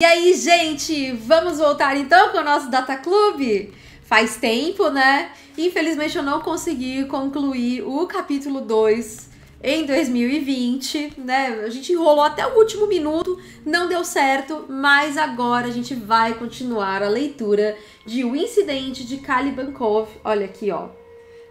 E aí, gente, vamos voltar então com o nosso Data Club? Faz tempo, né? Infelizmente eu não consegui concluir o capítulo 2 em 2020, né? A gente enrolou até o último minuto, não deu certo, mas agora a gente vai continuar a leitura de O Incidente de Caliban Cove. Olha aqui, ó.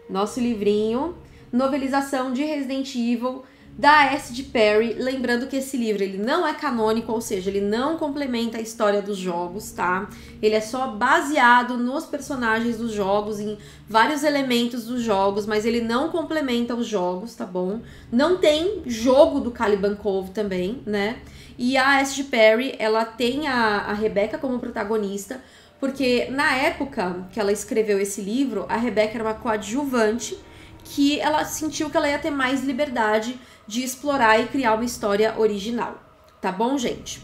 Nosso livrinho, novelização de Resident Evil da S. de Perry, lembrando que esse livro ele não é canônico, ou seja, ele não complementa a história dos jogos, tá? Ele é só baseado nos personagens dos jogos, em vários elementos dos jogos, mas ele não complementa os jogos, tá bom? Não tem jogo do Caliban Cove também, né? E a S. de Perry, ela tem a, a Rebecca como protagonista, porque na época que ela escreveu esse livro, a Rebecca era uma coadjuvante que ela sentiu que ela ia ter mais liberdade de explorar e criar uma história original. Tá bom, gente?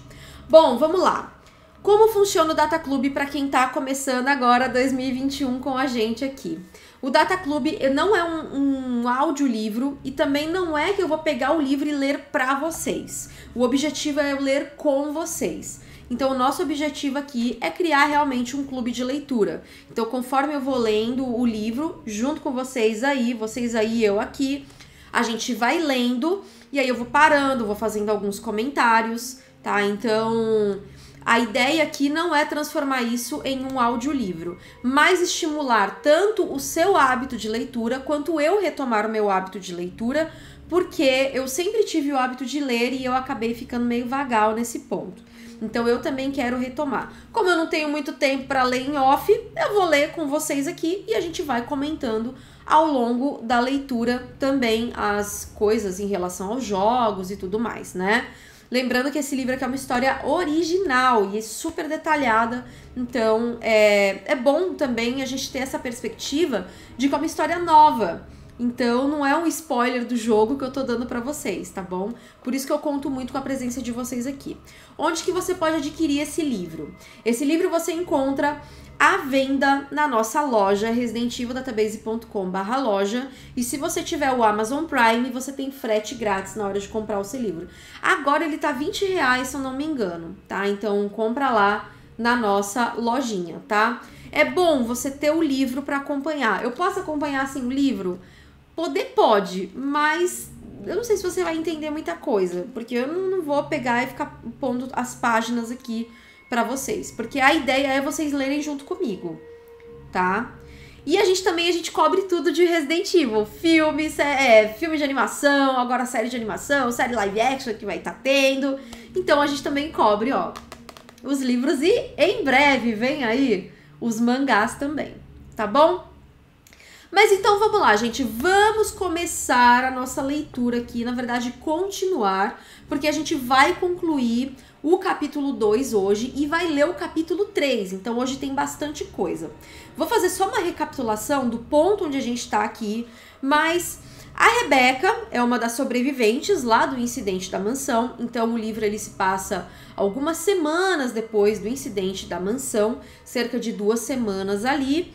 Bom, vamos lá. Como funciona o Data Club para quem está começando agora 2021 com a gente aqui? O Data Club não é um, um audiolivro e também não é que eu vou pegar o livro e ler para vocês. O objetivo é eu ler com vocês. Então, o nosso objetivo aqui é criar realmente um clube de leitura. Então, conforme eu vou lendo o livro, junto com vocês aí, vocês aí, eu aqui, a gente vai lendo e aí eu vou parando, vou fazendo alguns comentários, tá? Então, a ideia aqui não é transformar isso em um audiolivro, mas estimular tanto o seu hábito de leitura quanto eu retomar o meu hábito de leitura, porque eu sempre tive o hábito de ler e eu acabei ficando meio vagal nesse ponto. Então eu também quero retomar. Como eu não tenho muito tempo para ler em off, eu vou ler com vocês aqui e a gente vai comentando ao longo da leitura também as coisas em relação aos jogos e tudo mais, né? Lembrando que esse livro aqui é uma história original e super detalhada, então é, é bom também a gente ter essa perspectiva de que é uma história nova. Então não é um spoiler do jogo que eu tô dando para vocês, tá bom? Por isso que eu conto muito com a presença de vocês aqui. Onde que você pode adquirir esse livro? Esse livro você encontra à venda na nossa loja residentevildatabase.com/barra loja e se você tiver o Amazon Prime você tem frete grátis na hora de comprar o seu livro. Agora ele tá 20 reais se eu não me engano, tá? Então compra lá na nossa lojinha, tá? É bom você ter o livro para acompanhar. Eu posso acompanhar assim o livro? Poder pode, mas eu não sei se você vai entender muita coisa, porque eu não vou pegar e ficar pondo as páginas aqui para vocês, porque a ideia é vocês lerem junto comigo, tá? E a gente também a gente cobre tudo de Resident Evil, filmes, é, filme de animação, agora série de animação, série live action que vai estar tá tendo. Então a gente também cobre, ó, os livros e em breve vem aí os mangás também, tá bom? Mas então vamos lá, gente. Vamos começar a nossa leitura aqui, na verdade, continuar, porque a gente vai concluir o capítulo 2 hoje e vai ler o capítulo 3. Então hoje tem bastante coisa. Vou fazer só uma recapitulação do ponto onde a gente está aqui, mas a Rebeca é uma das sobreviventes lá do incidente da mansão, então o livro ele se passa algumas semanas depois do incidente da mansão, cerca de duas semanas ali.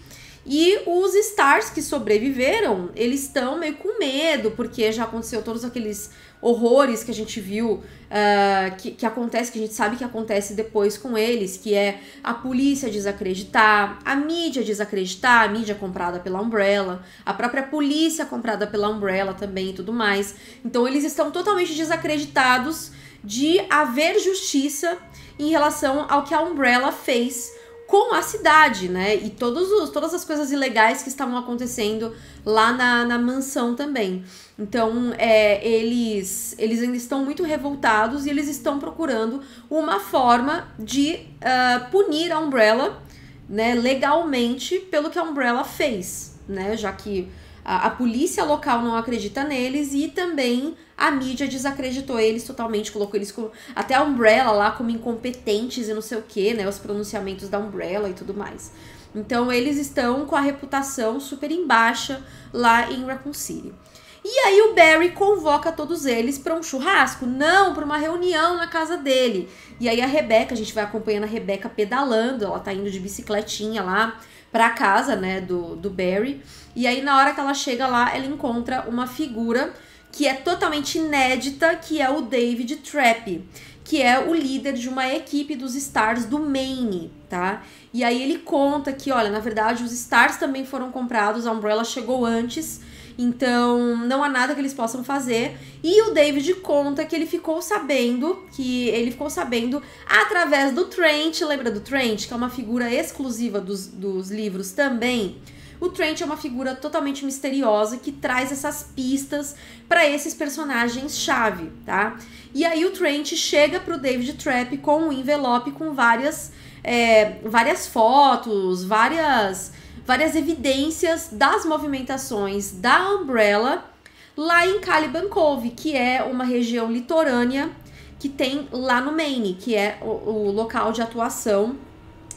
E os Stars que sobreviveram, eles estão meio com medo, porque já aconteceu todos aqueles horrores que a gente viu, uh, que, que acontece, que a gente sabe que acontece depois com eles, que é a polícia desacreditar, a mídia desacreditar, a mídia comprada pela Umbrella, a própria polícia comprada pela Umbrella também e tudo mais. Então eles estão totalmente desacreditados de haver justiça em relação ao que a Umbrella fez com a cidade, né? E todos os, todas as coisas ilegais que estavam acontecendo lá na, na mansão também. Então, é, eles, eles ainda estão muito revoltados e eles estão procurando uma forma de uh, punir a Umbrella né, legalmente pelo que a Umbrella fez, né? Já que a, a polícia local não acredita neles e também a mídia desacreditou eles totalmente, colocou eles com até a Umbrella lá como incompetentes e não sei o que, né? Os pronunciamentos da Umbrella e tudo mais. Então eles estão com a reputação super em baixa lá em Raccoon City. E aí o Barry convoca todos eles para um churrasco, não, para uma reunião na casa dele. E aí a Rebeca, a gente vai acompanhando a Rebeca pedalando, ela tá indo de bicicletinha lá pra casa, né, do, do Barry. E aí, na hora que ela chega lá, ela encontra uma figura que é totalmente inédita, que é o David Trapp, que é o líder de uma equipe dos Stars do Maine, tá? E aí ele conta que, olha, na verdade os Stars também foram comprados, a Umbrella chegou antes, então não há nada que eles possam fazer. E o David conta que ele ficou sabendo, que ele ficou sabendo através do Trent, lembra do Trent, que é uma figura exclusiva dos, dos livros também. O Trent é uma figura totalmente misteriosa que traz essas pistas para esses personagens-chave, tá? E aí o Trent chega pro David Trapp com um envelope com várias, é, várias fotos, várias, várias evidências das movimentações da Umbrella lá em Caliban Cove, que é uma região litorânea que tem lá no Maine, que é o, o local de atuação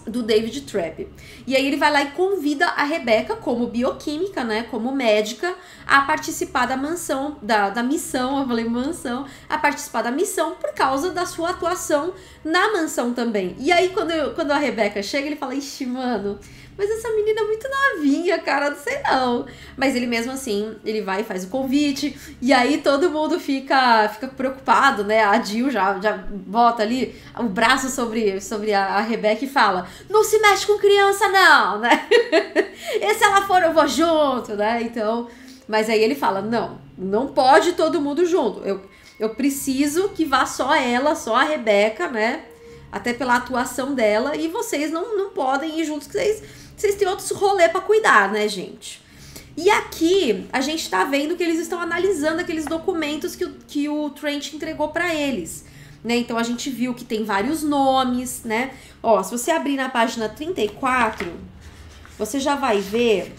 do David Trapp. E aí ele vai lá e convida a Rebeca, como bioquímica, né, como médica, a participar da mansão, da, da missão, eu falei mansão, a participar da missão por causa da sua atuação na mansão também. E aí quando, eu, quando a Rebeca chega, ele fala, ixi, mano, mas essa menina é muito novinha, cara, não sei não. Mas ele mesmo assim, ele vai e faz o convite, e aí todo mundo fica fica preocupado, né? A Jill já, já bota ali o braço sobre, sobre a, a Rebeca e fala: Não se mexe com criança, não, né? e se ela for, eu vou junto, né? Então. Mas aí ele fala: Não, não pode todo mundo junto. Eu, eu preciso que vá só ela, só a Rebeca, né? Até pela atuação dela, e vocês não, não podem ir juntos, vocês vocês têm outros rolê para cuidar, né, gente? E aqui a gente tá vendo que eles estão analisando aqueles documentos que o, que o Trent entregou para eles. Né? Então a gente viu que tem vários nomes, né? Ó, se você abrir na página 34, você já vai ver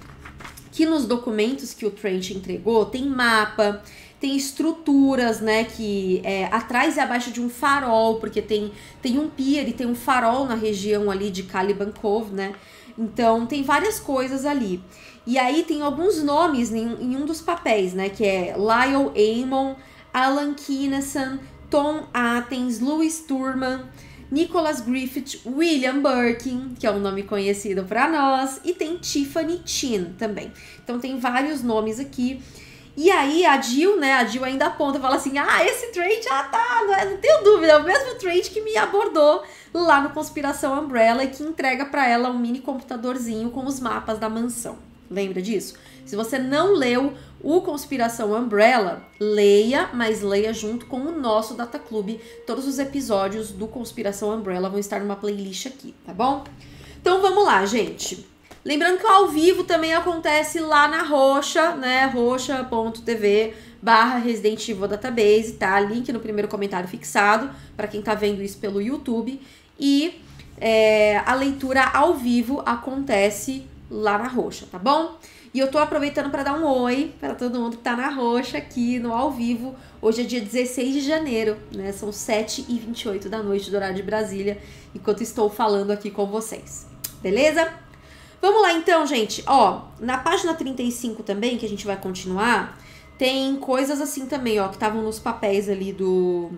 que nos documentos que o Trent entregou tem mapa, tem estruturas, né, que é, atrás e abaixo de um farol, porque tem, tem um pier e tem um farol na região ali de Caliban Cove, né? Então tem várias coisas ali. E aí tem alguns nomes em, em um dos papéis, né? Que é Lyle Amon, Alan Kineson, Tom Athens, Louis Turman, Nicholas Griffith, William Birkin, que é um nome conhecido para nós, e tem Tiffany Chin também. Então tem vários nomes aqui. E aí a Jill, né, a Jill ainda aponta fala assim: "Ah, esse trade ah tá, não, é, não tenho dúvida, é o mesmo trade que me abordou lá no Conspiração Umbrella e que entrega para ela um mini computadorzinho com os mapas da mansão. Lembra disso? Se você não leu o Conspiração Umbrella, leia, mas leia junto com o nosso Data Club. Todos os episódios do Conspiração Umbrella vão estar numa playlist aqui, tá bom? Então vamos lá, gente. Lembrando que o ao vivo também acontece lá na Roxa, né? roxa.tv barra Resident Evil Database, tá? Link no primeiro comentário fixado para quem tá vendo isso pelo YouTube. E é, a leitura ao vivo acontece lá na Roxa, tá bom? E eu tô aproveitando para dar um oi para todo mundo que tá na Roxa aqui no ao vivo. Hoje é dia 16 de janeiro, né? São 7h28 da noite do horário de Brasília, enquanto estou falando aqui com vocês. Beleza? Vamos lá então, gente. Ó, na página 35 também, que a gente vai continuar, tem coisas assim também, ó, que estavam nos papéis ali do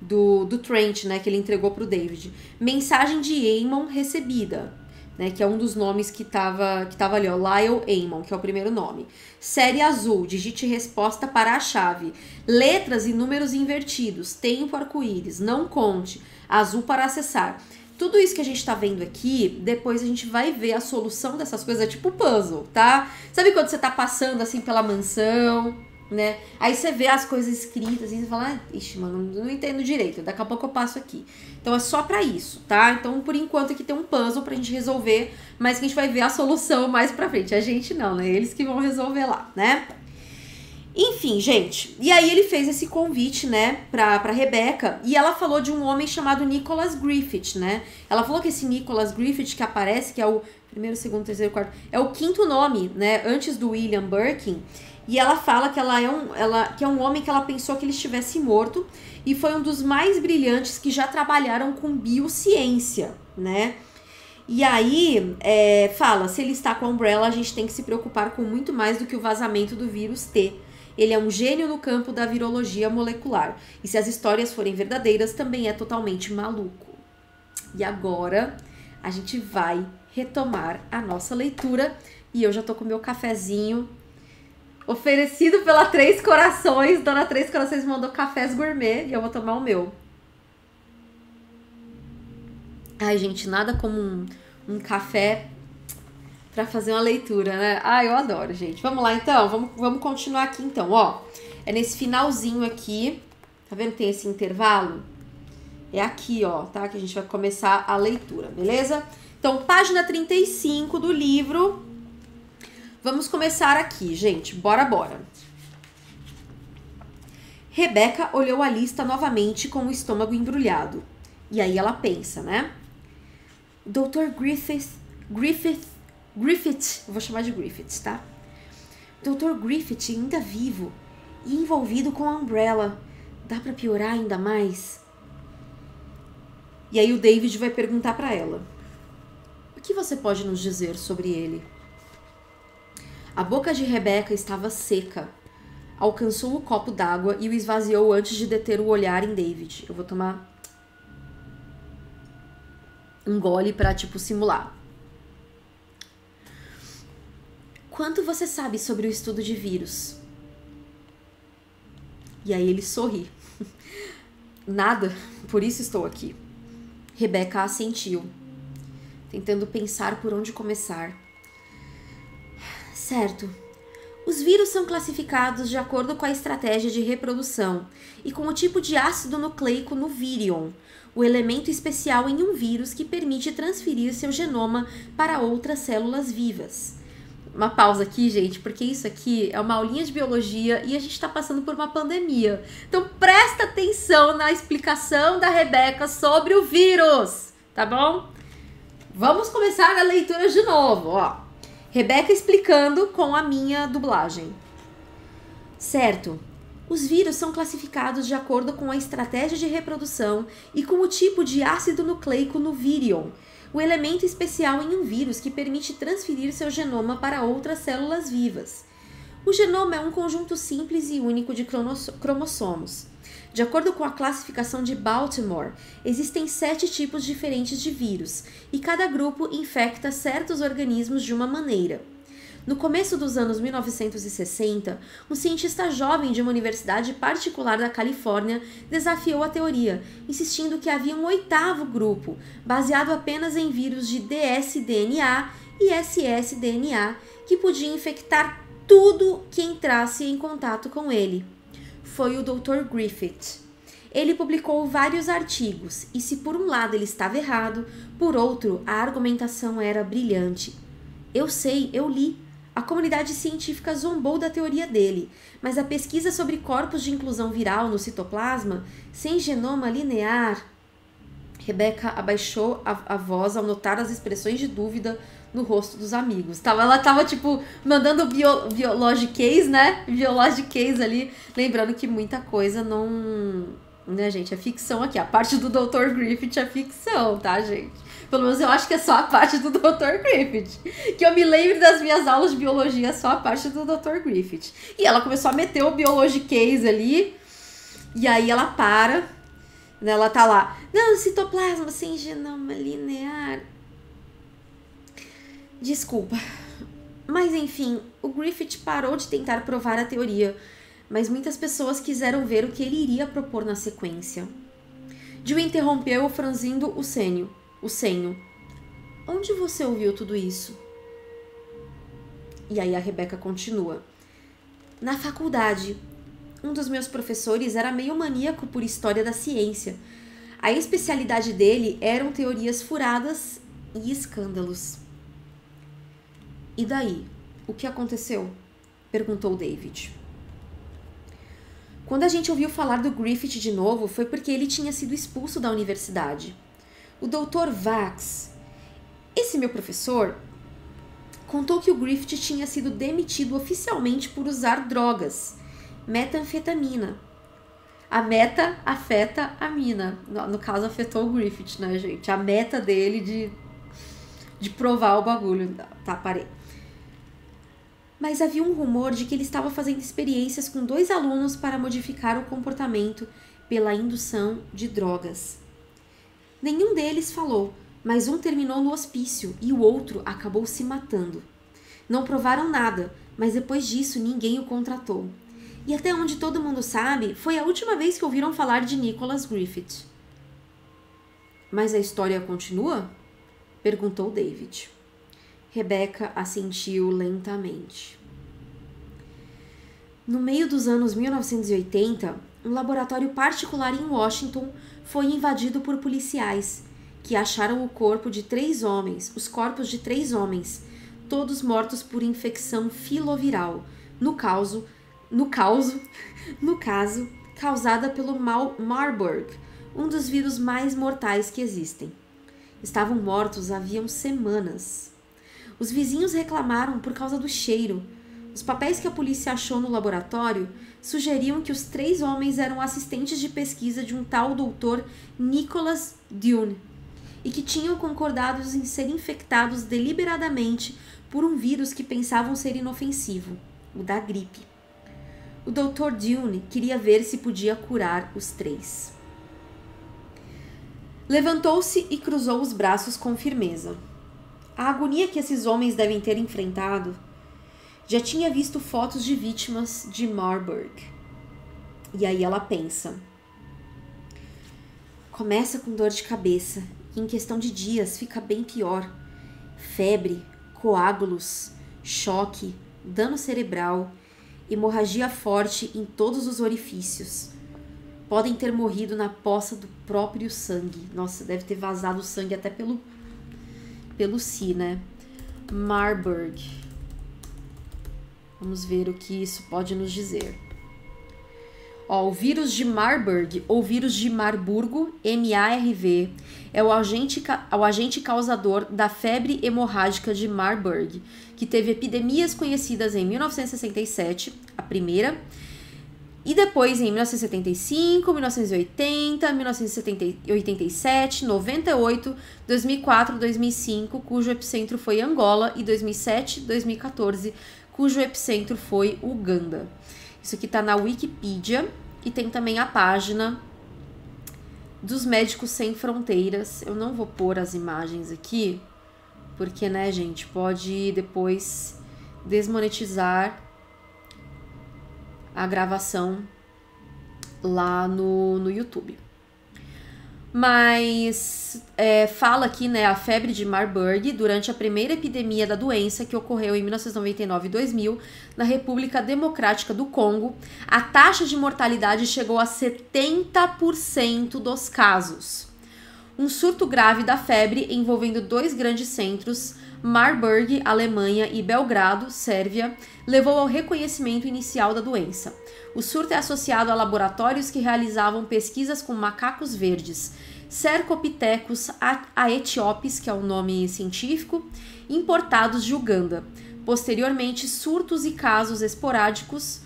do, do Trent, né, que ele entregou pro David. Mensagem de Amon recebida, né, que é um dos nomes que tava, que tava ali, ó, Lyle Amon, que é o primeiro nome. Série azul, digite resposta para a chave. Letras e números invertidos, tempo arco-íris, não conte, azul para acessar. Tudo isso que a gente tá vendo aqui, depois a gente vai ver a solução dessas coisas, é tipo puzzle, tá? Sabe quando você tá passando assim pela mansão, né? Aí você vê as coisas escritas e você fala, ah, ixi, mano, não entendo direito, daqui a pouco eu passo aqui. Então é só para isso, tá? Então por enquanto aqui tem um puzzle pra gente resolver, mas que a gente vai ver a solução mais pra frente. A gente não, né? Eles que vão resolver lá, né? Enfim, gente, e aí ele fez esse convite, né, pra, pra Rebeca, e ela falou de um homem chamado Nicholas Griffith, né? Ela falou que esse Nicholas Griffith que aparece, que é o primeiro, segundo, terceiro, quarto, é o quinto nome, né, antes do William Birkin, e ela fala que ela é um, ela, que é um homem que ela pensou que ele estivesse morto e foi um dos mais brilhantes que já trabalharam com biociência, né? E aí é, fala, se ele está com a Umbrella, a gente tem que se preocupar com muito mais do que o vazamento do vírus T. Ele é um gênio no campo da virologia molecular. E se as histórias forem verdadeiras, também é totalmente maluco. E agora a gente vai retomar a nossa leitura. E eu já tô com meu cafezinho Oferecido pela Três Corações. Dona Três Corações mandou cafés gourmet e eu vou tomar o meu. Ai, gente, nada como um, um café para fazer uma leitura, né? Ah, eu adoro, gente. Vamos lá então, vamos, vamos continuar aqui então, ó. É nesse finalzinho aqui, tá vendo tem esse intervalo? É aqui, ó, tá? Que a gente vai começar a leitura, beleza? Então, página 35 do livro. Vamos começar aqui, gente. Bora, bora. Rebeca olhou a lista novamente com o estômago embrulhado. E aí ela pensa, né? Dr. Griffith, Griffith, Griffith, vou chamar de Griffith, tá? Dr. Griffith ainda vivo e envolvido com a Umbrella. Dá para piorar ainda mais? E aí o David vai perguntar para ela: O que você pode nos dizer sobre ele? A boca de Rebeca estava seca. Alcançou o copo d'água e o esvaziou antes de deter o olhar em David. Eu vou tomar um gole para tipo simular. Quanto você sabe sobre o estudo de vírus? E aí ele sorri. Nada, por isso estou aqui. Rebeca assentiu, tentando pensar por onde começar. Certo. Os vírus são classificados de acordo com a estratégia de reprodução e com o tipo de ácido nucleico no virion, o elemento especial em um vírus que permite transferir seu genoma para outras células vivas. Uma pausa aqui, gente, porque isso aqui é uma aulinha de biologia e a gente está passando por uma pandemia. Então presta atenção na explicação da Rebeca sobre o vírus, tá bom? Vamos começar a leitura de novo, ó. Rebeca explicando com a minha dublagem. Certo, os vírus são classificados de acordo com a estratégia de reprodução e com o tipo de ácido nucleico no virion, o elemento especial em um vírus que permite transferir seu genoma para outras células vivas. O genoma é um conjunto simples e único de cromossomos. De acordo com a classificação de Baltimore, existem sete tipos diferentes de vírus e cada grupo infecta certos organismos de uma maneira. No começo dos anos 1960, um cientista jovem de uma universidade particular da Califórnia desafiou a teoria, insistindo que havia um oitavo grupo, baseado apenas em vírus de dsDNA e ssDNA, que podia infectar tudo que entrasse em contato com ele. Foi o Dr. Griffith. Ele publicou vários artigos, e se por um lado ele estava errado, por outro a argumentação era brilhante. Eu sei, eu li, a comunidade científica zombou da teoria dele, mas a pesquisa sobre corpos de inclusão viral no citoplasma, sem genoma linear. Rebeca abaixou a, a voz ao notar as expressões de dúvida no rosto dos amigos. Tava, ela tava, tipo, mandando bio, biologiquez, né? Biologiquez ali. Lembrando que muita coisa não. Né, gente? É ficção aqui. A parte do Dr. Griffith é ficção, tá, gente? Pelo menos eu acho que é só a parte do Dr. Griffith. Que eu me lembro das minhas aulas de biologia, só a parte do Dr. Griffith. E ela começou a meter o biology case ali. E aí ela para. Né, ela tá lá. Não, citoplasma sem genoma linear. Desculpa. Mas enfim, o Griffith parou de tentar provar a teoria, mas muitas pessoas quiseram ver o que ele iria propor na sequência. Jill interrompeu, franzindo o senho o senho. Onde você ouviu tudo isso? E aí a Rebeca continua. Na faculdade. Um dos meus professores era meio maníaco por história da ciência. A especialidade dele eram teorias furadas e escândalos. E daí? O que aconteceu? perguntou David. Quando a gente ouviu falar do Griffith de novo, foi porque ele tinha sido expulso da universidade o Dr. Vax. Esse meu professor contou que o Griffith tinha sido demitido oficialmente por usar drogas, metanfetamina. A meta afeta a mina. No, no caso, afetou o Griffith, né, gente? A meta dele de, de provar o bagulho. Tá, parei. Mas havia um rumor de que ele estava fazendo experiências com dois alunos para modificar o comportamento pela indução de drogas. Nenhum deles falou, mas um terminou no hospício e o outro acabou se matando. Não provaram nada, mas depois disso ninguém o contratou. E até onde todo mundo sabe, foi a última vez que ouviram falar de Nicholas Griffith. Mas a história continua? perguntou David. Rebecca assentiu lentamente. No meio dos anos 1980, um laboratório particular em Washington foi invadido por policiais que acharam o corpo de três homens, os corpos de três homens, todos mortos por infecção filoviral, no caso, no caso, no caso, causada pelo mal Marburg, um dos vírus mais mortais que existem. Estavam mortos haviam semanas. Os vizinhos reclamaram por causa do cheiro. Os papéis que a polícia achou no laboratório sugeriam que os três homens eram assistentes de pesquisa de um tal doutor Nicholas Dune e que tinham concordado em ser infectados deliberadamente por um vírus que pensavam ser inofensivo, o da gripe. O Dr. Dune queria ver se podia curar os três. Levantou-se e cruzou os braços com firmeza. A agonia que esses homens devem ter enfrentado já tinha visto fotos de vítimas de Marburg. E aí ela pensa. Começa com dor de cabeça e em questão de dias fica bem pior. Febre, coágulos, choque, dano cerebral, hemorragia forte em todos os orifícios. Podem ter morrido na poça do próprio sangue. Nossa, deve ter vazado sangue até pelo pelo si, né? Marburg. Vamos ver o que isso pode nos dizer. Ó, o vírus de Marburg, ou vírus de Marburgo, MARV, é o agente, o agente causador da febre hemorrágica de Marburg, que teve epidemias conhecidas em 1967, a primeira, e depois em 1975, 1980, 1987, 98, 2004, 2005, cujo epicentro foi Angola, e 2007, 2014, cujo epicentro foi Uganda. Isso aqui está na Wikipedia e tem também a página dos Médicos Sem Fronteiras. Eu não vou pôr as imagens aqui, porque, né, gente, pode depois desmonetizar a gravação lá no, no YouTube. Mas é, fala aqui, né, a febre de Marburg durante a primeira epidemia da doença que ocorreu em 1999 e 2000 na República Democrática do Congo, a taxa de mortalidade chegou a 70% dos casos. Um surto grave da febre envolvendo dois grandes centros, Marburg, Alemanha, e Belgrado, Sérvia, levou ao reconhecimento inicial da doença. O surto é associado a laboratórios que realizavam pesquisas com macacos verdes, Cercopithecus aetiopes, que é o nome científico, importados de Uganda. Posteriormente, surtos e casos esporádicos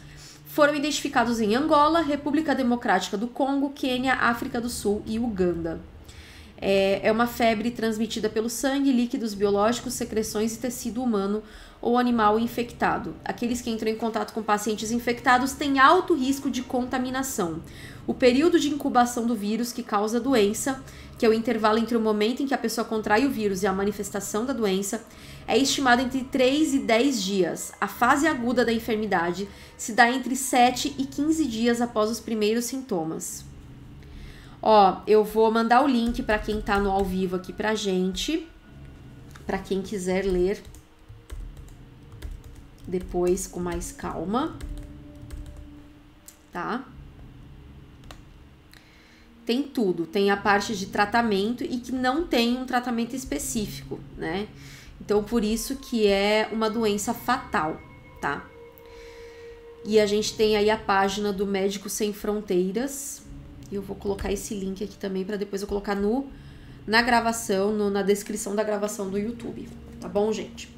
foram identificados em Angola, República Democrática do Congo, Quênia, África do Sul e Uganda. É, é uma febre transmitida pelo sangue, líquidos biológicos, secreções e tecido humano ou animal infectado. Aqueles que entram em contato com pacientes infectados têm alto risco de contaminação. O período de incubação do vírus que causa a doença, que é o intervalo entre o momento em que a pessoa contrai o vírus e a manifestação da doença, é estimado entre 3 e 10 dias. A fase aguda da enfermidade se dá entre 7 e 15 dias após os primeiros sintomas. Ó, eu vou mandar o link para quem tá no ao vivo aqui pra gente, para quem quiser ler depois com mais calma, tá? Tem tudo, tem a parte de tratamento e que não tem um tratamento específico, né? Então, por isso que é uma doença fatal, tá? E a gente tem aí a página do Médico Sem Fronteiras. Eu vou colocar esse link aqui também para depois eu colocar no na gravação, no, na descrição da gravação do YouTube. Tá bom, gente?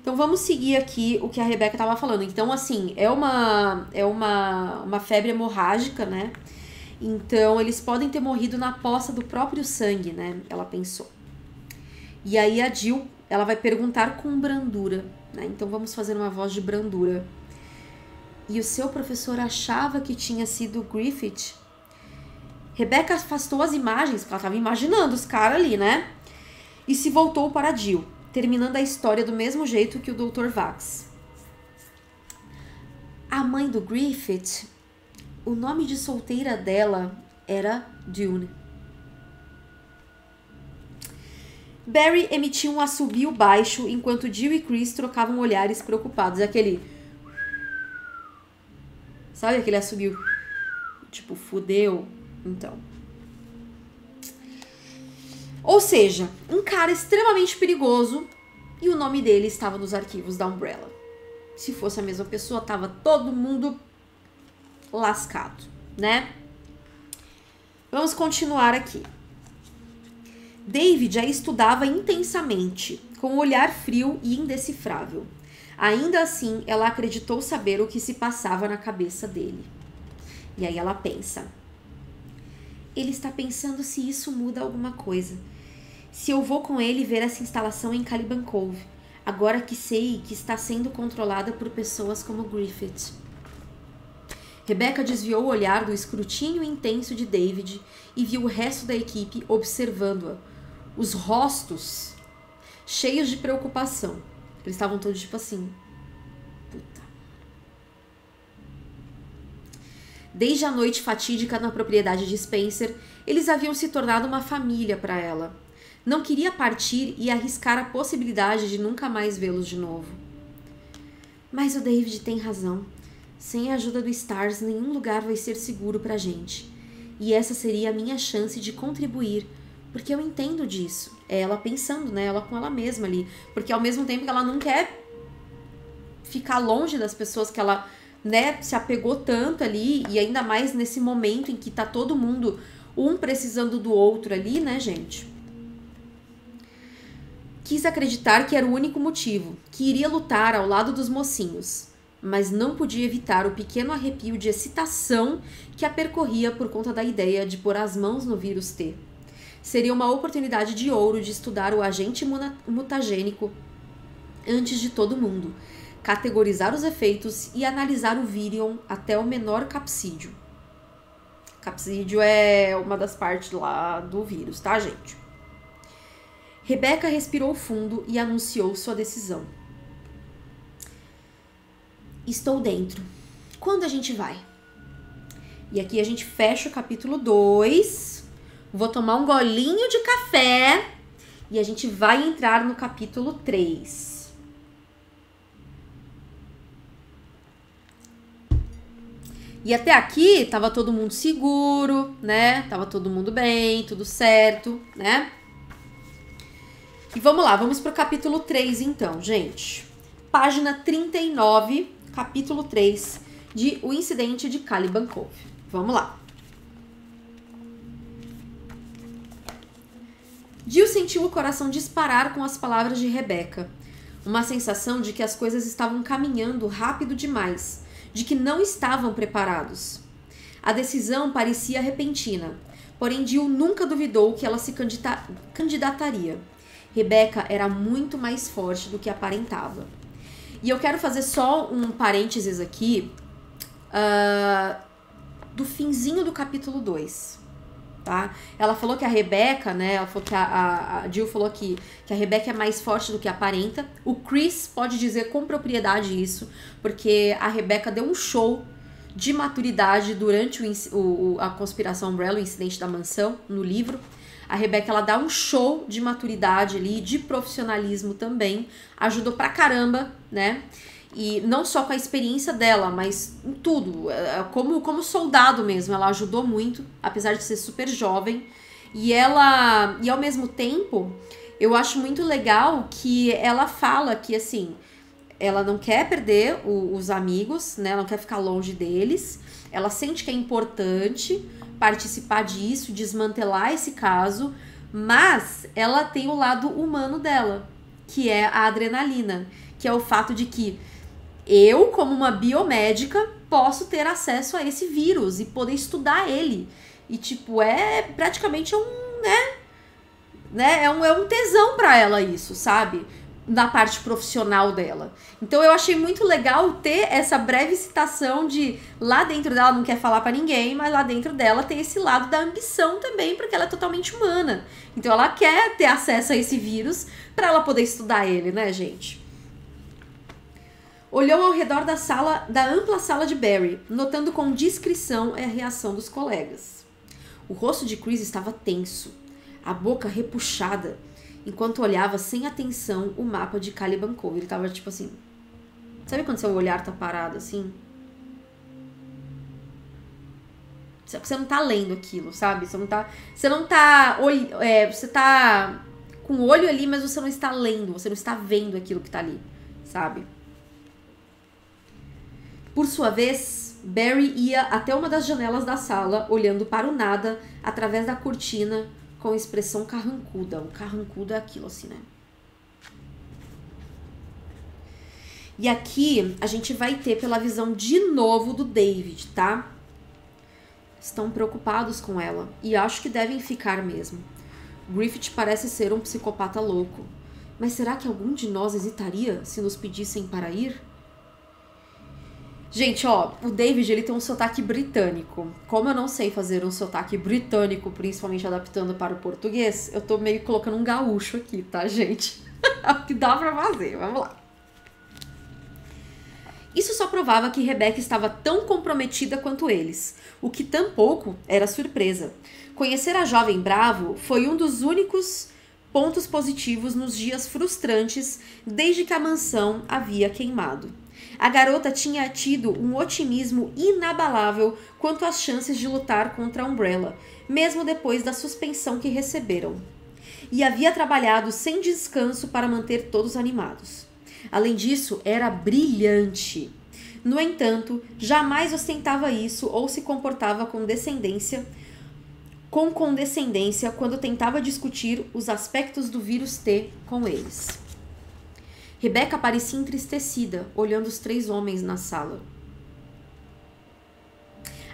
Então vamos seguir aqui o que a Rebeca estava falando. Então, assim, é uma, é uma, uma febre hemorrágica, né? Então, eles podem ter morrido na poça do próprio sangue, né? Ela pensou. E aí a Jill, ela vai perguntar com brandura, né? Então vamos fazer uma voz de brandura. E o seu professor achava que tinha sido Griffith? Rebeca afastou as imagens, porque ela estava imaginando os caras ali, né? E se voltou para Jill. terminando a história do mesmo jeito que o Dr. Vax. A mãe do Griffith, o nome de solteira dela era Dune. Barry emitiu um assobio baixo enquanto Jill e Chris trocavam olhares preocupados. Aquele. Sabe aquele assobio? Tipo, fudeu. Então. Ou seja, um cara extremamente perigoso e o nome dele estava nos arquivos da Umbrella. Se fosse a mesma pessoa, tava todo mundo lascado, né? Vamos continuar aqui. David já estudava intensamente, com um olhar frio e indecifrável. Ainda assim, ela acreditou saber o que se passava na cabeça dele. E aí ela pensa: ele está pensando se isso muda alguma coisa. Se eu vou com ele ver essa instalação em Caliban Cove, agora que sei que está sendo controlada por pessoas como Griffith. Rebecca desviou o olhar do escrutínio intenso de David e viu o resto da equipe observando-a. Os rostos cheios de preocupação. Eles estavam todos tipo assim. Puta. Desde a noite fatídica na propriedade de Spencer, eles haviam se tornado uma família para ela. Não queria partir e arriscar a possibilidade de nunca mais vê-los de novo. Mas o David tem razão. Sem a ajuda do Stars, nenhum lugar vai ser seguro pra gente. E essa seria a minha chance de contribuir, porque eu entendo disso. É ela pensando, né? Ela com ela mesma ali. Porque ao mesmo tempo que ela não quer ficar longe das pessoas que ela, né, se apegou tanto ali, e ainda mais nesse momento em que tá todo mundo um precisando do outro ali, né, gente? Quis acreditar que era o único motivo, que iria lutar ao lado dos mocinhos, mas não podia evitar o pequeno arrepio de excitação que a percorria por conta da ideia de pôr as mãos no vírus T. Seria uma oportunidade de ouro de estudar o agente mutagênico antes de todo mundo, categorizar os efeitos e analisar o virion até o menor capsídio. Capsídio é uma das partes lá do vírus, tá, gente? Rebeca respirou fundo e anunciou sua decisão. Estou dentro. Quando a gente vai? E aqui a gente fecha o capítulo 2. Vou tomar um golinho de café e a gente vai entrar no capítulo 3. E até aqui tava todo mundo seguro, né? Tava todo mundo bem, tudo certo, né? E vamos lá, vamos pro capítulo 3 então, gente. Página 39, capítulo 3 de O Incidente de Caliban Cove. Vamos lá. Jill sentiu o coração disparar com as palavras de Rebecca. Uma sensação de que as coisas estavam caminhando rápido demais, de que não estavam preparados. A decisão parecia repentina, porém Jill nunca duvidou que ela se candidataria. Rebeca era muito mais forte do que aparentava. E eu quero fazer só um parênteses aqui uh, do finzinho do capítulo 2. Tá? Ela falou que a Rebeca, né? Ela falou que a, a, a Jill falou que, que a Rebeca é mais forte do que aparenta. O Chris pode dizer com propriedade isso, porque a Rebeca deu um show de maturidade durante o, o, a conspiração Umbrella, o incidente da mansão, no livro. A Rebeca ela dá um show de maturidade ali, de profissionalismo também. Ajudou pra caramba, né? E não só com a experiência dela, mas em tudo. É, como, como soldado mesmo, ela ajudou muito, apesar de ser super jovem. E ela. E ao mesmo tempo, eu acho muito legal que ela fala que assim. Ela não quer perder o, os amigos, né? Ela não quer ficar longe deles. Ela sente que é importante participar disso, desmantelar esse caso, mas ela tem o lado humano dela, que é a adrenalina, que é o fato de que eu, como uma biomédica, posso ter acesso a esse vírus e poder estudar ele. E, tipo, é praticamente um, né? né? É, um, é um tesão para ela isso, sabe? na parte profissional dela. Então eu achei muito legal ter essa breve citação de lá dentro dela não quer falar para ninguém, mas lá dentro dela tem esse lado da ambição também, porque ela é totalmente humana. Então ela quer ter acesso a esse vírus para ela poder estudar ele, né, gente? Olhou ao redor da sala, da ampla sala de Barry, notando com discrição a reação dos colegas. O rosto de Chris estava tenso, a boca repuxada enquanto olhava sem atenção o mapa de Caliban Cove. Ele tava tipo assim. Sabe quando seu olhar tá parado assim? Você não tá lendo aquilo, sabe? Você não tá. Você não tá. É, você tá com o olho ali, mas você não está lendo, você não está vendo aquilo que tá ali, sabe? Por sua vez, Barry ia até uma das janelas da sala, olhando para o nada através da cortina com expressão carrancuda. O carrancudo é aquilo assim, né? E aqui a gente vai ter pela visão de novo do David, tá? Estão preocupados com ela e acho que devem ficar mesmo. Griffith parece ser um psicopata louco. Mas será que algum de nós hesitaria se nos pedissem para ir? Gente, ó, o David ele tem um sotaque britânico. Como eu não sei fazer um sotaque britânico, principalmente adaptando para o português, eu tô meio colocando um gaúcho aqui, tá, gente? é o que dá pra fazer, vamos lá. Isso só provava que Rebecca estava tão comprometida quanto eles, o que tampouco era surpresa. Conhecer a jovem Bravo foi um dos únicos pontos positivos nos dias frustrantes desde que a mansão havia queimado. A garota tinha tido um otimismo inabalável quanto às chances de lutar contra a Umbrella, mesmo depois da suspensão que receberam. E havia trabalhado sem descanso para manter todos animados. Além disso, era brilhante. No entanto, jamais ostentava isso ou se comportava com descendência com condescendência quando tentava discutir os aspectos do vírus T com eles. Rebeca parecia entristecida, olhando os três homens na sala.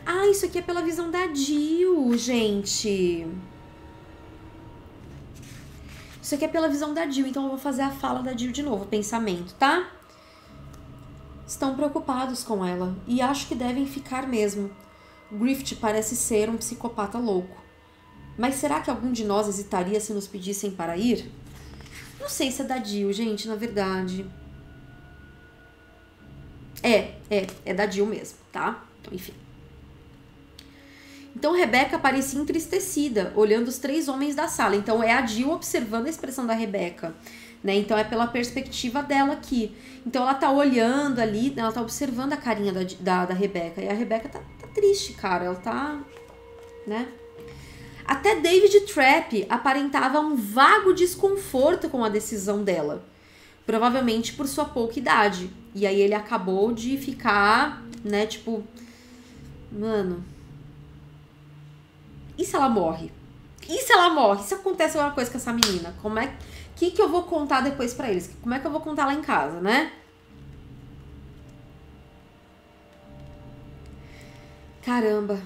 Ah, isso aqui é pela visão da Jill, gente. Isso aqui é pela visão da Jill, então eu vou fazer a fala da Jill de novo, pensamento, tá? Estão preocupados com ela e acho que devem ficar mesmo. Griffith parece ser um psicopata louco. Mas será que algum de nós hesitaria se nos pedissem para ir? Não sei se é da Jill, gente, na verdade. É, é, é da Jill mesmo, tá? Então, enfim. Então Rebeca parecia entristecida, olhando os três homens da sala. Então é a Jill observando a expressão da Rebeca. Né? Então é pela perspectiva dela aqui. Então ela tá olhando ali, ela tá observando a carinha da, da, da Rebeca. E a Rebeca tá, tá triste, cara. Ela tá. né? Até David Trapp aparentava um vago desconforto com a decisão dela, provavelmente por sua pouca idade. E aí ele acabou de ficar, né, tipo, mano, e se ela morre? E se ela morre? Se acontece alguma coisa com essa menina? Como é que que eu vou contar depois para eles? Como é que eu vou contar lá em casa, né? Caramba.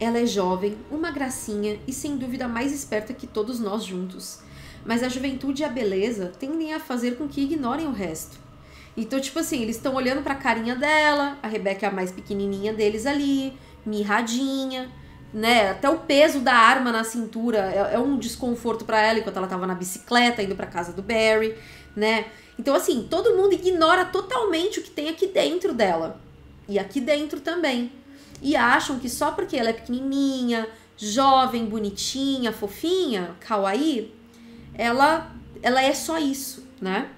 Ela é jovem, uma gracinha e sem dúvida mais esperta que todos nós juntos. Mas a juventude e a beleza tendem a fazer com que ignorem o resto. Então, tipo assim, eles estão olhando pra carinha dela, a Rebeca é a mais pequenininha deles ali, mirradinha, né? Até o peso da arma na cintura é, é um desconforto para ela enquanto ela tava na bicicleta indo para casa do Barry, né? Então, assim, todo mundo ignora totalmente o que tem aqui dentro dela. E aqui dentro também e acham que só porque ela é pequenininha, jovem, bonitinha, fofinha, kawaii, ela, ela é só isso, né?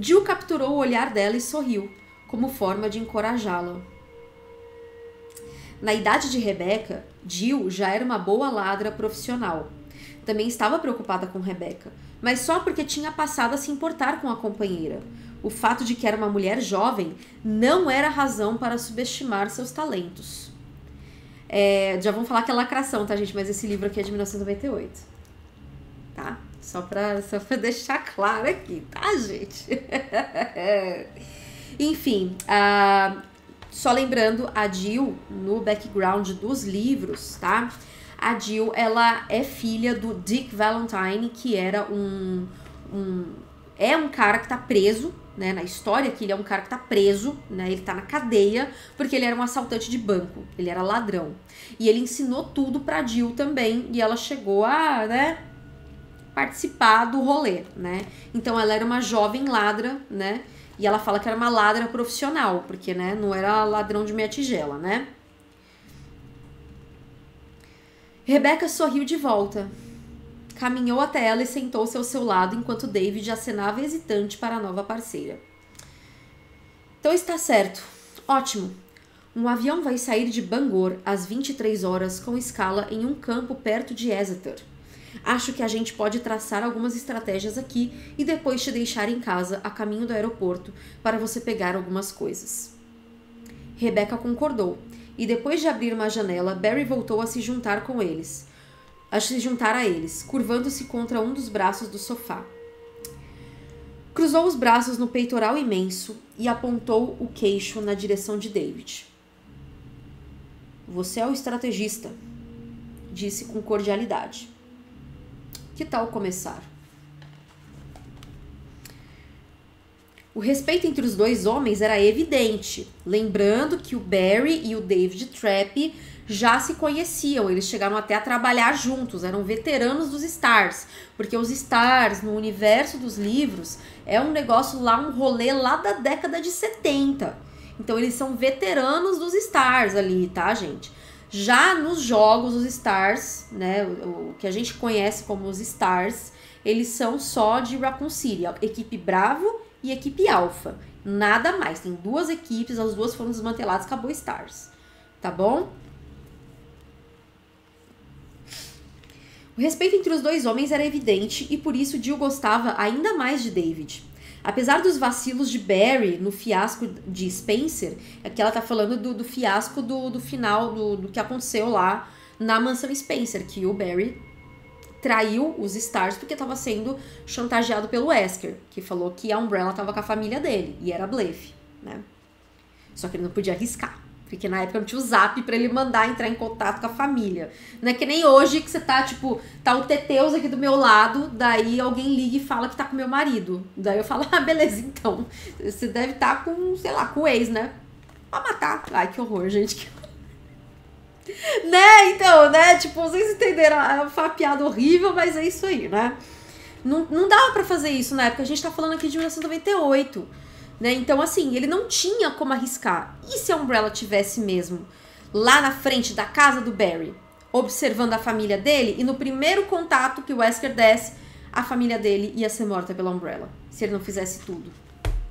Jill capturou o olhar dela e sorriu, como forma de encorajá-la. Na idade de Rebeca, Jill já era uma boa ladra profissional. Também estava preocupada com Rebeca, mas só porque tinha passado a se importar com a companheira, o fato de que era uma mulher jovem não era razão para subestimar seus talentos. É, já vão falar que é lacração, tá, gente? Mas esse livro aqui é de 1998. Tá? Só pra, só pra deixar claro aqui, tá, gente? Enfim, uh, só lembrando, a Jill, no background dos livros, tá? A Jill, ela é filha do Dick Valentine, que era um um é um cara que tá preso, né, na história que ele é um cara que tá preso, né, ele tá na cadeia porque ele era um assaltante de banco, ele era ladrão. E ele ensinou tudo pra Jill também e ela chegou a, né, participar do rolê, né? Então ela era uma jovem ladra, né? E ela fala que era uma ladra profissional, porque, né, não era ladrão de meia tigela, né? Rebeca sorriu de volta. Caminhou até ela e sentou-se ao seu lado enquanto David acenava hesitante para a nova parceira. Então está certo. Ótimo. Um avião vai sair de Bangor às 23 horas com escala em um campo perto de Exeter. Acho que a gente pode traçar algumas estratégias aqui e depois te deixar em casa a caminho do aeroporto para você pegar algumas coisas. Rebecca concordou, e depois de abrir uma janela, Barry voltou a se juntar com eles. A se juntar a eles, curvando-se contra um dos braços do sofá. Cruzou os braços no peitoral imenso e apontou o queixo na direção de David. Você é o estrategista, disse com cordialidade. Que tal começar? O respeito entre os dois homens era evidente, lembrando que o Barry e o David Trapp já se conheciam, eles chegaram até a trabalhar juntos, eram veteranos dos Stars, porque os Stars no universo dos livros é um negócio lá, um rolê lá da década de 70. Então eles são veteranos dos Stars ali, tá, gente? Já nos jogos, os Stars, né, o, que a gente conhece como os Stars, eles são só de Raccoon City, equipe Bravo e equipe Alpha. Nada mais. Tem duas equipes, as duas foram desmanteladas, acabou Stars. Tá bom? O respeito entre os dois homens era evidente e por isso Jill gostava ainda mais de David. Apesar dos vacilos de Barry no fiasco de Spencer, aqui ela tá falando do, do fiasco do, do final, do, do que aconteceu lá na mansão Spencer, que o Barry traiu os Stars porque estava sendo chantageado pelo Wesker, que falou que a Umbrella estava com a família dele, e era blefe, né? Só que ele não podia arriscar. Porque na época não tinha o zap pra ele mandar entrar em contato com a família. Não é que nem hoje que você tá, tipo, tá o Teteus aqui do meu lado, daí alguém liga e fala que tá com meu marido. Daí eu falo, ah, beleza, então. Você deve estar tá com, sei lá, com o ex, né? Pra matar. Ai, que horror, gente. né? Então, né? Tipo, vocês entenderam. É uma piada horrível, mas é isso aí, né? Não, não dava para fazer isso na época. A gente tá falando aqui de 1998. Né? Então, assim, ele não tinha como arriscar. E se a Umbrella tivesse mesmo lá na frente da casa do Barry, observando a família dele, e no primeiro contato que o Wesker desse, a família dele ia ser morta pela Umbrella. Se ele não fizesse tudo,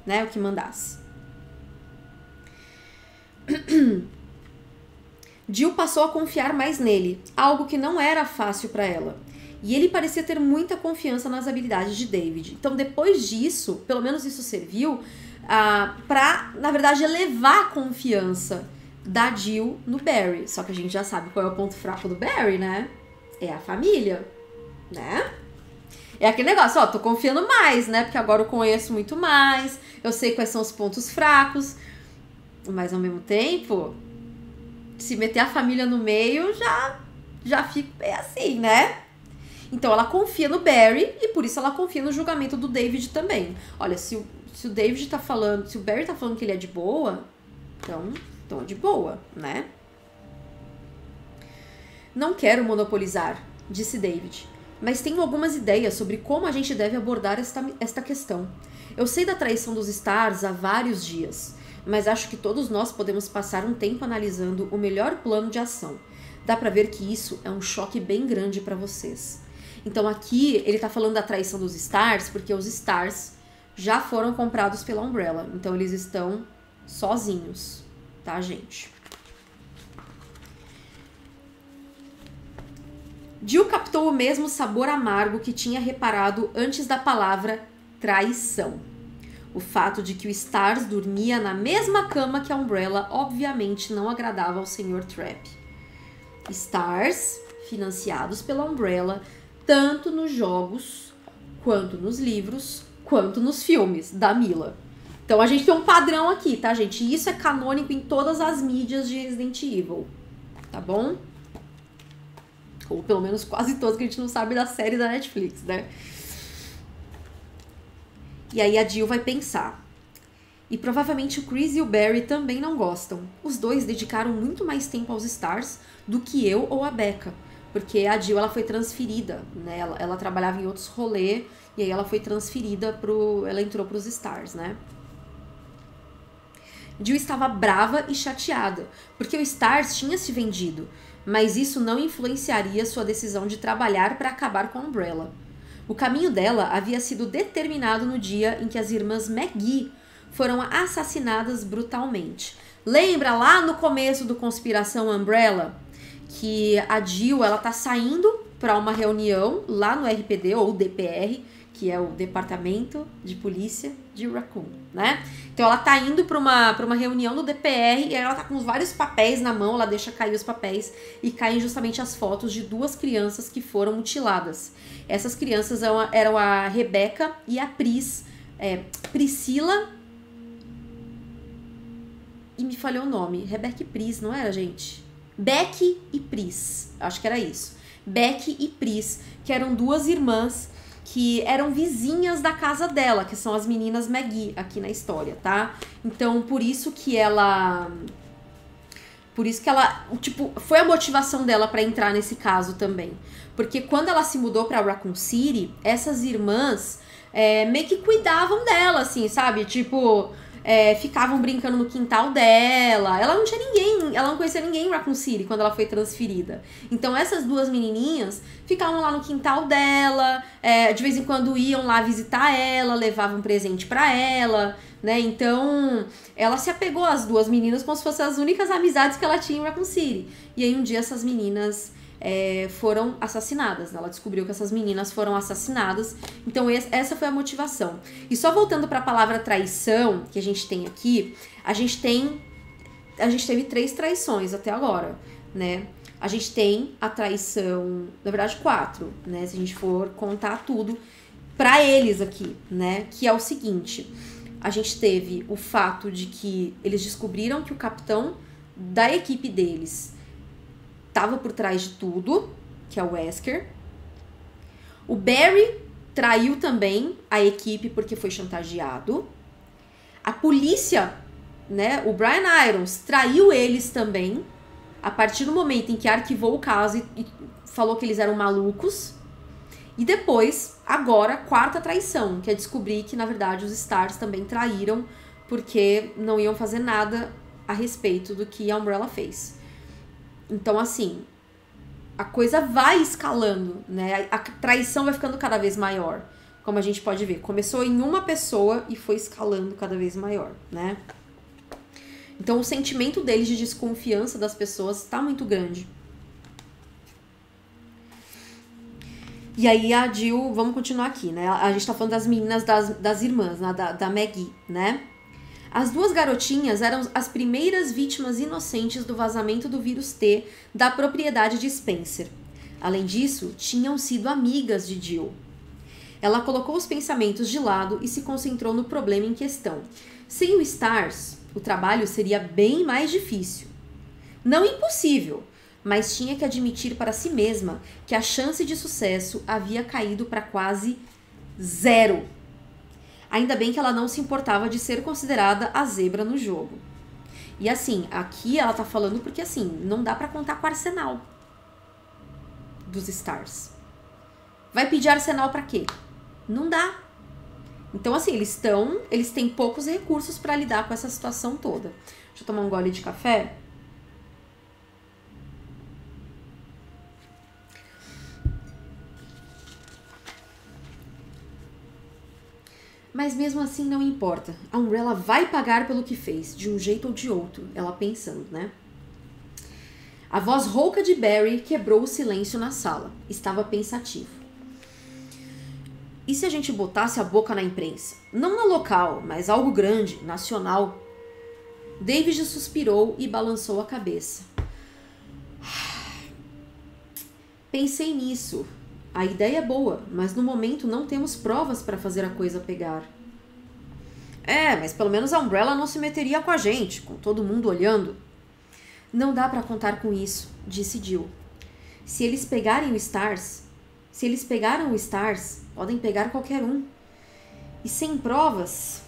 né? O que mandasse. Jill passou a confiar mais nele, algo que não era fácil para ela. E ele parecia ter muita confiança nas habilidades de David. Então, depois disso, pelo menos isso serviu ah, para, na verdade, elevar a confiança da Jill no Barry. Só que a gente já sabe qual é o ponto fraco do Barry, né? É a família, né? É aquele negócio, ó, tô confiando mais, né? Porque agora eu conheço muito mais, eu sei quais são os pontos fracos, mas ao mesmo tempo, se meter a família no meio, já já fica é assim, né? Então ela confia no Barry e por isso ela confia no julgamento do David também. Olha, se o se o David tá falando, se o Barry tá falando que ele é de boa, então, então é de boa, né? Não quero monopolizar, disse David, mas tenho algumas ideias sobre como a gente deve abordar esta, esta questão. Eu sei da traição dos Stars há vários dias, mas acho que todos nós podemos passar um tempo analisando o melhor plano de ação. Dá para ver que isso é um choque bem grande para vocês. Então aqui ele tá falando da traição dos Stars, porque os Stars já foram comprados pela Umbrella. Então eles estão sozinhos, tá, gente? Jill captou o mesmo sabor amargo que tinha reparado antes da palavra traição. O fato de que o Stars dormia na mesma cama que a Umbrella obviamente não agradava ao Sr. Trap. Stars, financiados pela Umbrella, tanto nos jogos quanto nos livros, quanto nos filmes da Mila. Então a gente tem um padrão aqui, tá, gente? Isso é canônico em todas as mídias de Resident Evil, tá bom? Ou pelo menos quase todas que a gente não sabe da série da Netflix, né? E aí a Jill vai pensar. E provavelmente o Chris e o Barry também não gostam. Os dois dedicaram muito mais tempo aos Stars do que eu ou a Becca. Porque a Jill ela foi transferida, né? Ela, ela trabalhava em outros rolês e aí ela foi transferida pro. Ela entrou pros Stars, né? Jill estava brava e chateada, porque o Stars tinha se vendido, mas isso não influenciaria sua decisão de trabalhar para acabar com a Umbrella. O caminho dela havia sido determinado no dia em que as irmãs McGee foram assassinadas brutalmente. Lembra lá no começo do Conspiração Umbrella que a Jill ela tá saindo para uma reunião lá no RPD ou DPR, que é o Departamento de Polícia de Raccoon, né? Então ela tá indo para uma uma reunião do DPR e ela tá com vários papéis na mão, ela deixa cair os papéis e caem justamente as fotos de duas crianças que foram mutiladas. Essas crianças eram a Rebeca e a Pris, é, Priscila e me falhou o nome. Rebeca e Pris, não era, gente? Beck e Pris. Acho que era isso. Beck e Pris, que eram duas irmãs que eram vizinhas da casa dela, que são as meninas Maggie aqui na história, tá? Então, por isso que ela por isso que ela, tipo, foi a motivação dela para entrar nesse caso também. Porque quando ela se mudou para Raccoon City, essas irmãs é, meio que cuidavam dela, assim, sabe? Tipo, é, ficavam brincando no quintal dela. Ela não tinha ninguém, ela não conhecia ninguém em Raccoon City quando ela foi transferida. Então essas duas menininhas ficavam lá no quintal dela, é, de vez em quando iam lá visitar ela, levavam presente para ela, né? Então ela se apegou às duas meninas como se fossem as únicas amizades que ela tinha em Raccoon City. E aí um dia essas meninas é, foram assassinadas. Ela descobriu que essas meninas foram assassinadas. Então, essa foi a motivação. E só voltando para a palavra traição que a gente tem aqui, a gente tem. A gente teve três traições até agora, né? A gente tem a traição, na verdade, quatro, né? Se a gente for contar tudo para eles aqui, né? Que é o seguinte: a gente teve o fato de que eles descobriram que o capitão da equipe deles estava por trás de tudo, que é o Wesker. O Barry traiu também a equipe porque foi chantageado. A polícia, né, o Brian Irons traiu eles também a partir do momento em que arquivou o caso e, e falou que eles eram malucos. E depois, agora, quarta traição, que é descobrir que na verdade os Stars também traíram porque não iam fazer nada a respeito do que a Umbrella fez. Então, assim, a coisa vai escalando, né? A traição vai ficando cada vez maior. Como a gente pode ver, começou em uma pessoa e foi escalando cada vez maior, né? Então o sentimento deles de desconfiança das pessoas está muito grande. E aí a Jill, vamos continuar aqui, né? A gente tá falando das meninas das, das irmãs, né? da, da Maggie, né? As duas garotinhas eram as primeiras vítimas inocentes do vazamento do vírus T da propriedade de Spencer. Além disso, tinham sido amigas de Jill. Ela colocou os pensamentos de lado e se concentrou no problema em questão. Sem o Stars, o trabalho seria bem mais difícil. Não impossível, mas tinha que admitir para si mesma que a chance de sucesso havia caído para quase zero. Ainda bem que ela não se importava de ser considerada a zebra no jogo. E assim, aqui ela tá falando porque assim, não dá para contar com o arsenal dos Stars. Vai pedir arsenal para quê? Não dá. Então assim, eles estão, eles têm poucos recursos para lidar com essa situação toda. Deixa eu tomar um gole de café. Mas mesmo assim não importa. A Umbrella vai pagar pelo que fez, de um jeito ou de outro, ela pensando, né? A voz rouca de Barry quebrou o silêncio na sala. Estava pensativo. E se a gente botasse a boca na imprensa? Não na local, mas algo grande, nacional. David suspirou e balançou a cabeça. Pensei nisso, a ideia é boa, mas no momento não temos provas para fazer a coisa pegar. É, mas pelo menos a Umbrella não se meteria com a gente, com todo mundo olhando. Não dá para contar com isso, disse Jill. Se eles pegarem o Stars, se eles pegaram o Stars, podem pegar qualquer um. E sem provas,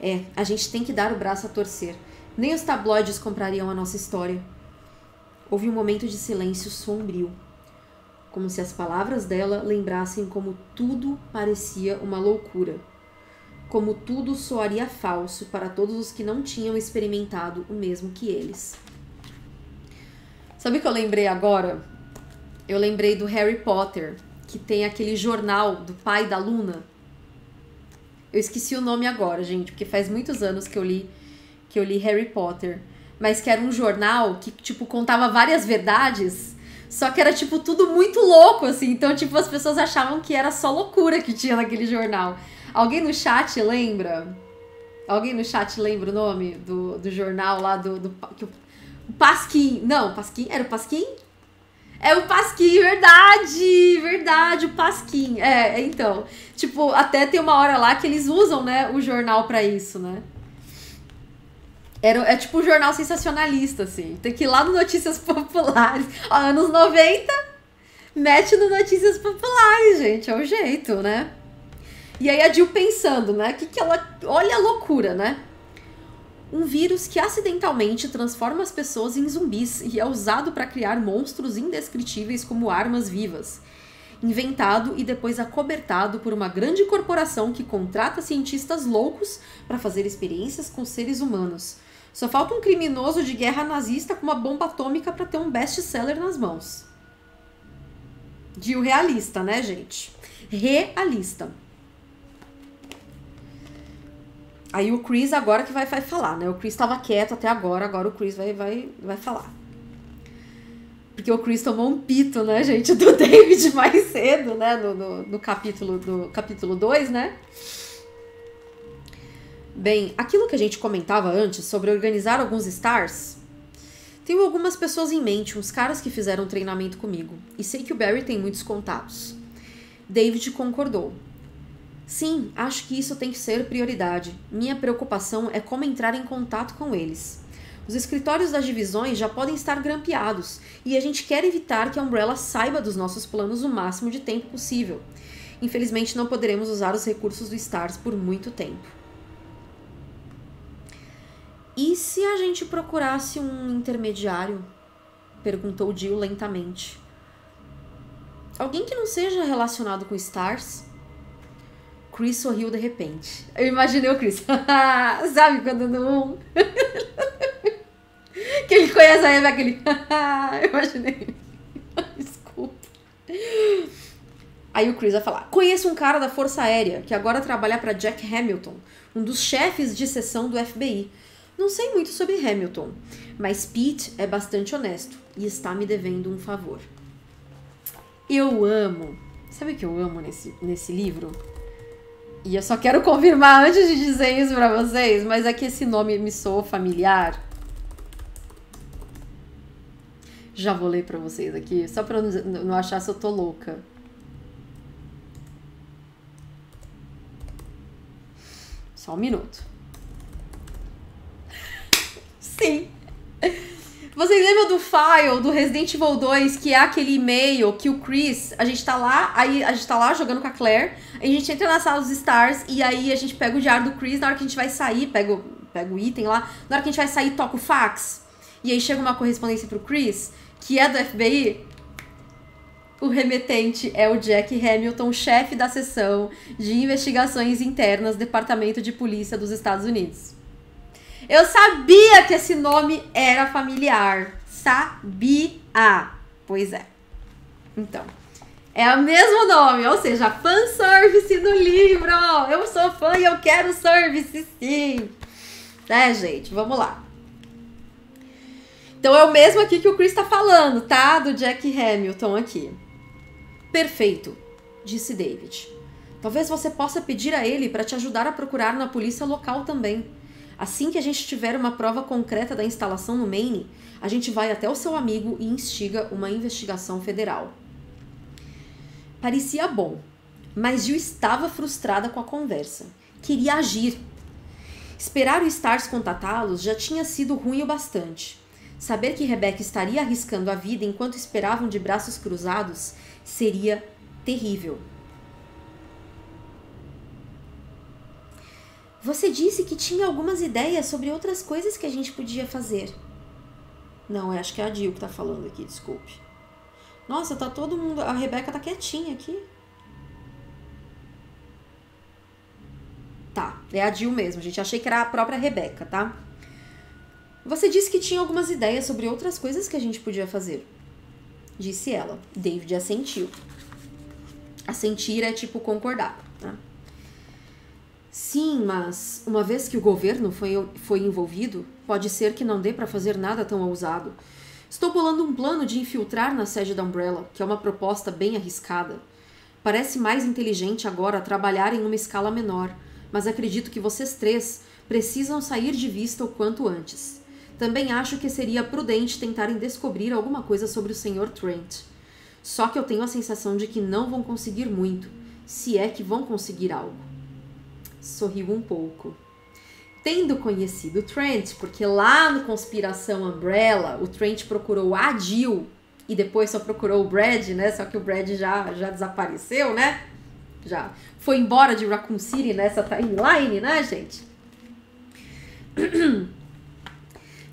é, a gente tem que dar o braço a torcer. Nem os tabloides comprariam a nossa história. Houve um momento de silêncio sombrio, como se as palavras dela lembrassem como tudo parecia uma loucura, como tudo soaria falso para todos os que não tinham experimentado o mesmo que eles. Sabe o que eu lembrei agora? Eu lembrei do Harry Potter, que tem aquele jornal do pai da Luna. Eu esqueci o nome agora, gente, porque faz muitos anos que eu li que eu li Harry Potter, mas que era um jornal que tipo contava várias verdades, só que era tipo tudo muito louco assim. Então, tipo, as pessoas achavam que era só loucura que tinha naquele jornal. Alguém no chat lembra? Alguém no chat lembra o nome do, do jornal lá do, do que o Pasquim. Não, Pasquim? Era o Pasquim? É o Pasquim, verdade! Verdade, o Pasquim. É, então. Tipo, até tem uma hora lá que eles usam, né, o jornal para isso, né? Era, é tipo um jornal sensacionalista, assim. Tem que ir lá no Notícias Populares. Ó, anos 90, mete no Notícias Populares, gente. É o jeito, né? E aí a Jill pensando, né? Que que ela. Olha a loucura, né? um vírus que acidentalmente transforma as pessoas em zumbis e é usado para criar monstros indescritíveis como armas vivas. Inventado e depois acobertado por uma grande corporação que contrata cientistas loucos para fazer experiências com seres humanos. Só falta um criminoso de guerra nazista com uma bomba atômica para ter um best-seller nas mãos. O realista, né, gente? Realista. Aí o Chris agora que vai, vai falar, né? O Chris estava quieto até agora, agora o Chris vai, vai, vai falar. Porque o Chris tomou um pito, né, gente, do David mais cedo, né? No, no, no capítulo do capítulo 2, né? Bem, aquilo que a gente comentava antes sobre organizar alguns stars, tenho algumas pessoas em mente, uns caras que fizeram treinamento comigo, e sei que o Barry tem muitos contatos. David concordou. Sim, acho que isso tem que ser prioridade. Minha preocupação é como entrar em contato com eles. Os escritórios das divisões já podem estar grampeados e a gente quer evitar que a Umbrella saiba dos nossos planos o máximo de tempo possível. Infelizmente, não poderemos usar os recursos do STARS por muito tempo. E se a gente procurasse um intermediário? Perguntou Jill lentamente. Alguém que não seja relacionado com STARS? Chris sorriu de repente. Eu imaginei o Chris. Sabe quando não. que ele conhece a Eva, aquele. eu imaginei. Desculpa. Aí o Chris vai falar: Conheço um cara da Força Aérea que agora trabalha para Jack Hamilton, um dos chefes de seção do FBI. Não sei muito sobre Hamilton, mas Pete é bastante honesto e está me devendo um favor. Eu amo. Sabe o que eu amo nesse, nesse livro? E eu só quero confirmar antes de dizer isso pra vocês, mas é que esse nome me soa familiar. Já vou ler pra vocês aqui, só pra não achar se eu tô louca. Só um minuto. Vocês lembram do file do Resident Evil 2, que é aquele e-mail que o Chris, a gente tá lá, aí a gente tá lá jogando com a Claire, a gente entra na sala dos Stars e aí a gente pega o diário do Chris, na hora que a gente vai sair, pega o, pega o item lá, na hora que a gente vai sair, toca o fax. E aí chega uma correspondência pro Chris, que é do FBI. O remetente é o Jack Hamilton, chefe da seção de investigações internas, Departamento de Polícia dos Estados Unidos. Eu sabia que esse nome era familiar. Sabia. Pois é. Então, é o mesmo nome, ou seja, fanservice no livro. Eu sou fã e eu quero service sim. Né, gente? Vamos lá. Então é o mesmo aqui que o Chris tá falando, tá? Do Jack Hamilton aqui. Perfeito, disse David. Talvez você possa pedir a ele para te ajudar a procurar na polícia local também. Assim que a gente tiver uma prova concreta da instalação no Maine, a gente vai até o seu amigo e instiga uma investigação federal. Parecia bom, mas Jill estava frustrada com a conversa. Queria agir. Esperar o Stars contatá-los já tinha sido ruim o bastante. Saber que Rebecca estaria arriscando a vida enquanto esperavam de braços cruzados seria terrível. Você disse que tinha algumas ideias sobre outras coisas que a gente podia fazer. Não, eu acho que é a Jill que tá falando aqui, desculpe. Nossa, tá todo mundo. A Rebeca tá quietinha aqui. Tá, é a Jill mesmo, gente. Achei que era a própria Rebeca, tá? Você disse que tinha algumas ideias sobre outras coisas que a gente podia fazer. Disse ela. David assentiu. Assentir é tipo concordar. Né? Sim, mas uma vez que o governo foi, foi envolvido, pode ser que não dê para fazer nada tão ousado. Estou bolando um plano de infiltrar na sede da Umbrella, que é uma proposta bem arriscada. Parece mais inteligente agora trabalhar em uma escala menor, mas acredito que vocês três precisam sair de vista o quanto antes. Também acho que seria prudente tentarem descobrir alguma coisa sobre o Sr. Trent. Só que eu tenho a sensação de que não vão conseguir muito, se é que vão conseguir algo. Sorriu um pouco. Tendo conhecido Trent, porque lá no Conspiração Umbrella, o Trent procurou a Jill e depois só procurou o Brad, né? Só que o Brad já, já desapareceu, né? Já foi embora de Raccoon City nessa timeline, né, gente?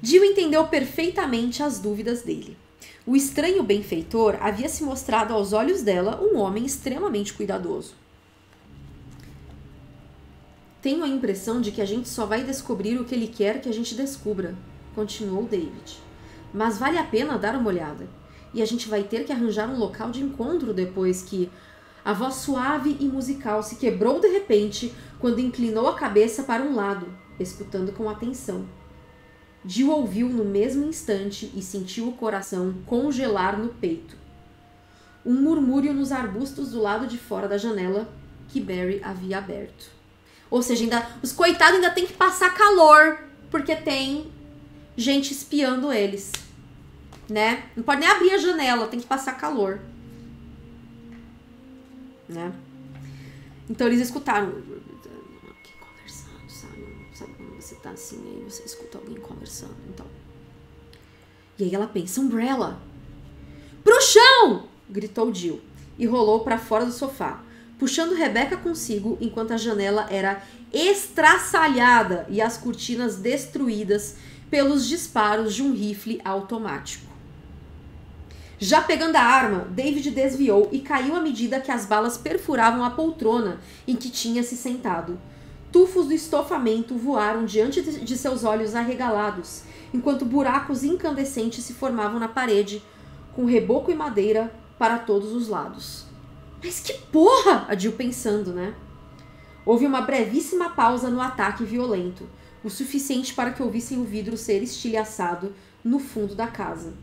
Jill entendeu perfeitamente as dúvidas dele. O estranho benfeitor havia se mostrado aos olhos dela um homem extremamente cuidadoso. Tenho a impressão de que a gente só vai descobrir o que ele quer que a gente descubra, continuou David. Mas vale a pena dar uma olhada. E a gente vai ter que arranjar um local de encontro depois que. A voz suave e musical se quebrou de repente quando inclinou a cabeça para um lado, escutando com atenção. Jill ouviu no mesmo instante e sentiu o coração congelar no peito. Um murmúrio nos arbustos do lado de fora da janela que Barry havia aberto. Ou seja, ainda, os coitados ainda têm que passar calor, porque tem gente espiando eles. Né? Não pode nem abrir a janela, tem que passar calor. Né? Então eles escutaram você tá assim, aí você escuta alguém conversando, então. E aí ela pensa, Umbrella! Pro chão! gritou Jill e rolou para fora do sofá, puxando Rebecca consigo enquanto a janela era estraçalhada e as cortinas destruídas pelos disparos de um rifle automático. Já pegando a arma, David desviou e caiu à medida que as balas perfuravam a poltrona em que tinha se sentado, Tufos do estofamento voaram diante de seus olhos arregalados, enquanto buracos incandescentes se formavam na parede, com reboco e madeira para todos os lados. Mas que porra! A Jill pensando, né? Houve uma brevíssima pausa no ataque violento, o suficiente para que ouvissem o vidro ser estilhaçado no fundo da casa.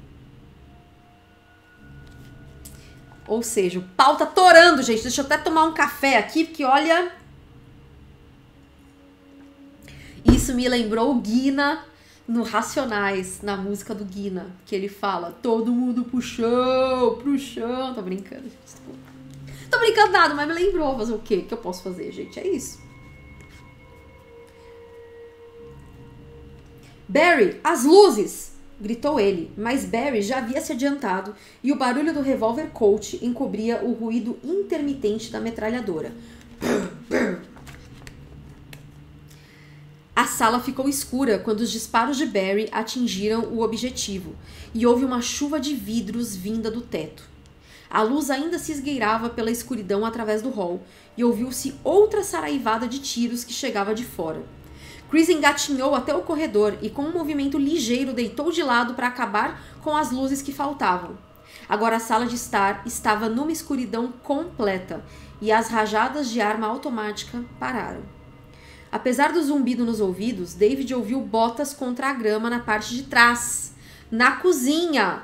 Ou seja, o pau tá torando, gente. Deixa eu até tomar um café aqui, porque olha, Isso me lembrou o Guina no Racionais, na música do Guina, que ele fala: todo mundo pro chão, pro chão. Tô brincando, desculpa. Tô brincando nada, mas me lembrou. Fazer o quê? que eu posso fazer, gente? É isso. Barry, as luzes! gritou ele, mas Barry já havia se adiantado e o barulho do revólver Colt encobria o ruído intermitente da metralhadora. A sala ficou escura quando os disparos de Barry atingiram o objetivo e houve uma chuva de vidros vinda do teto. A luz ainda se esgueirava pela escuridão através do hall e ouviu-se outra saraivada de tiros que chegava de fora. Chris engatinhou até o corredor e, com um movimento ligeiro, deitou de lado para acabar com as luzes que faltavam. Agora a sala de estar estava numa escuridão completa e as rajadas de arma automática pararam. Apesar do zumbido nos ouvidos, David ouviu botas contra a grama na parte de trás, na cozinha.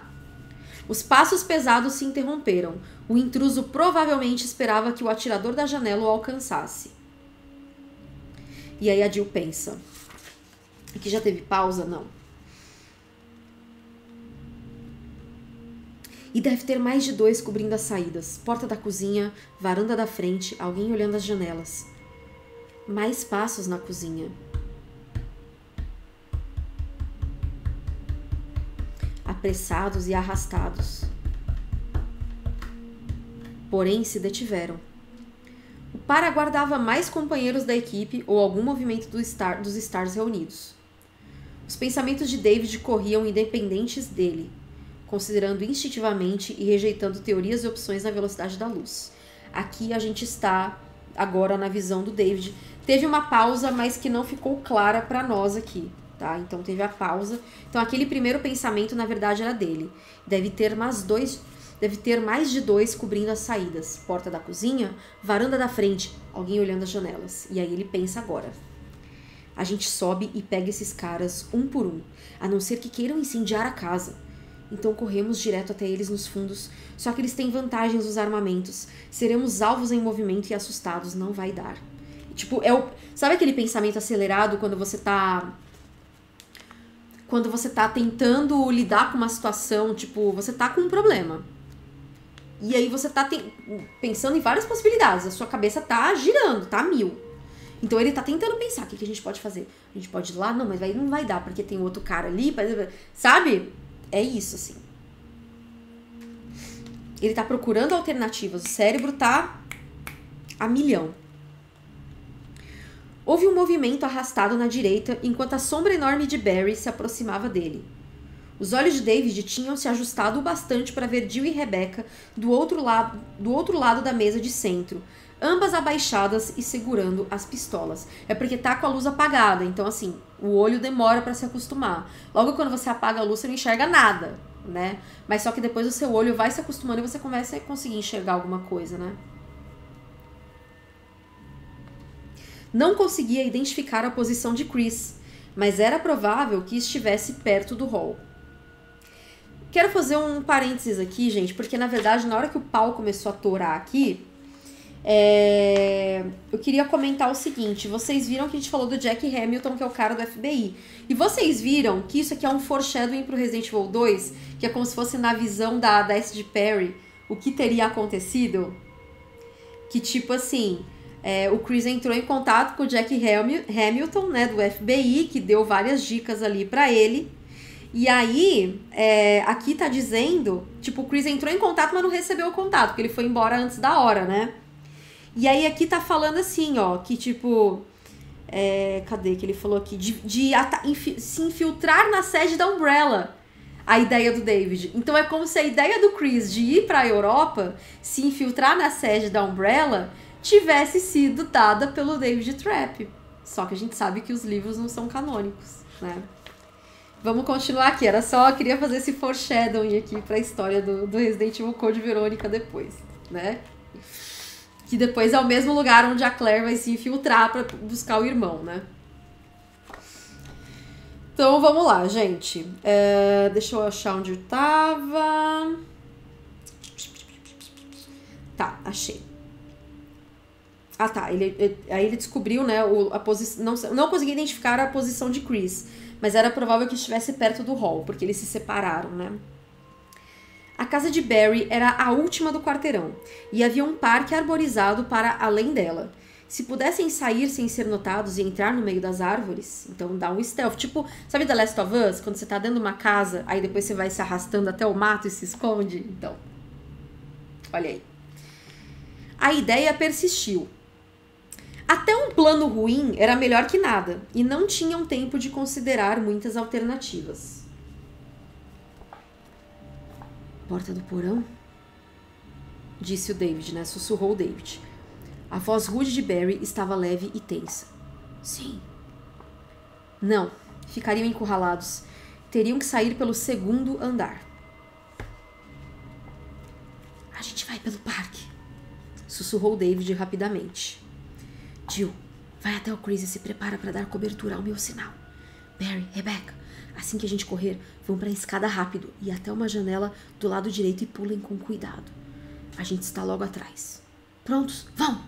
Os passos pesados se interromperam. O intruso provavelmente esperava que o atirador da janela o alcançasse. E aí a Jill pensa: aqui já teve pausa? Não. E deve ter mais de dois cobrindo as saídas: porta da cozinha, varanda da frente, alguém olhando as janelas mais passos na cozinha. Apressados e arrastados. Porém, se detiveram. O par aguardava mais companheiros da equipe ou algum movimento do Star, dos Stars reunidos. Os pensamentos de David corriam independentes dele, considerando instintivamente e rejeitando teorias e opções na velocidade da luz. Aqui a gente está agora na visão do David. Teve uma pausa, mas que não ficou clara para nós aqui, tá? Então teve a pausa. Então aquele primeiro pensamento na verdade era dele. Deve ter mais dois, deve ter mais de dois cobrindo as saídas, porta da cozinha, varanda da frente, alguém olhando as janelas. E aí ele pensa agora. A gente sobe e pega esses caras um por um, a não ser que queiram incendiar a casa. Então corremos direto até eles nos fundos. Só que eles têm vantagens nos armamentos. Seremos alvos em movimento e assustados, não vai dar. Tipo, é o. Sabe aquele pensamento acelerado quando você tá. Quando você tá tentando lidar com uma situação, tipo, você tá com um problema. E aí você tá te... pensando em várias possibilidades. A sua cabeça tá girando, tá mil. Então ele tá tentando pensar o que, que a gente pode fazer. A gente pode ir lá, não, mas aí não vai dar, porque tem outro cara ali, sabe? É isso, assim. Ele tá procurando alternativas. O cérebro tá a milhão. Houve um movimento arrastado na direita enquanto a sombra enorme de Barry se aproximava dele. Os olhos de David tinham se ajustado o bastante para ver Jill e Rebecca do outro, lado, do outro lado da mesa de centro, ambas abaixadas e segurando as pistolas. É porque tá com a luz apagada, então assim, o olho demora para se acostumar. Logo quando você apaga a luz, você não enxerga nada, né? Mas só que depois o seu olho vai se acostumando e você começa a conseguir enxergar alguma coisa, né? Não conseguia identificar a posição de Chris, mas era provável que estivesse perto do hall. Quero fazer um parênteses aqui, gente, porque na verdade, na hora que o pau começou a torar aqui, é... Eu queria comentar o seguinte: vocês viram que a gente falou do Jack Hamilton, que é o cara do FBI. E vocês viram que isso aqui é um foreshadowing pro Resident Evil 2, que é como se fosse na visão da, da S.G. Perry o que teria acontecido? Que tipo assim, é, o Chris entrou em contato com o Jack Hamilton, né, do FBI, que deu várias dicas ali para ele. E aí, é, aqui tá dizendo, tipo, o Chris entrou em contato, mas não recebeu o contato, porque ele foi embora antes da hora, né? E aí aqui tá falando assim, ó, que tipo. É, cadê que ele falou aqui? De, de infi se infiltrar na sede da Umbrella. A ideia do David. Então é como se a ideia do Chris de ir pra Europa, se infiltrar na sede da Umbrella, tivesse sido dada pelo David Trapp. Só que a gente sabe que os livros não são canônicos, né? Vamos continuar aqui. Era só, queria fazer esse foreshadowing aqui pra história do, do Resident Evil Code Verônica depois, né? Que depois é o mesmo lugar onde a Claire vai se infiltrar para buscar o irmão, né? Então vamos lá, gente. É, deixa eu achar onde eu tava. Tá, achei. Ah, tá. Ele, ele, aí ele descobriu, né, o, a posição. Não, não consegui identificar a posição de Chris, mas era provável que estivesse perto do hall, porque eles se separaram, né? A casa de Barry era a última do quarteirão e havia um parque arborizado para além dela. Se pudessem sair sem ser notados e entrar no meio das árvores, então dá um stealth. Tipo, sabe The Last of Us? Quando você tá dentro de uma casa, aí depois você vai se arrastando até o mato e se esconde? Então, olha aí. A ideia persistiu. Até um plano ruim era melhor que nada, e não tinham tempo de considerar muitas alternativas. Porta do porão? Disse o David, né? Sussurrou o David. A voz rude de Barry estava leve e tensa. Sim. Não. Ficariam encurralados. Teriam que sair pelo segundo andar. A gente vai pelo parque. Sussurrou David rapidamente. Jill, vai até o Chris e se prepara para dar cobertura ao meu sinal. Barry, Rebecca, Assim que a gente correr, vão para a escada rápido e até uma janela do lado direito e pulem com cuidado. A gente está logo atrás. Prontos? Vão!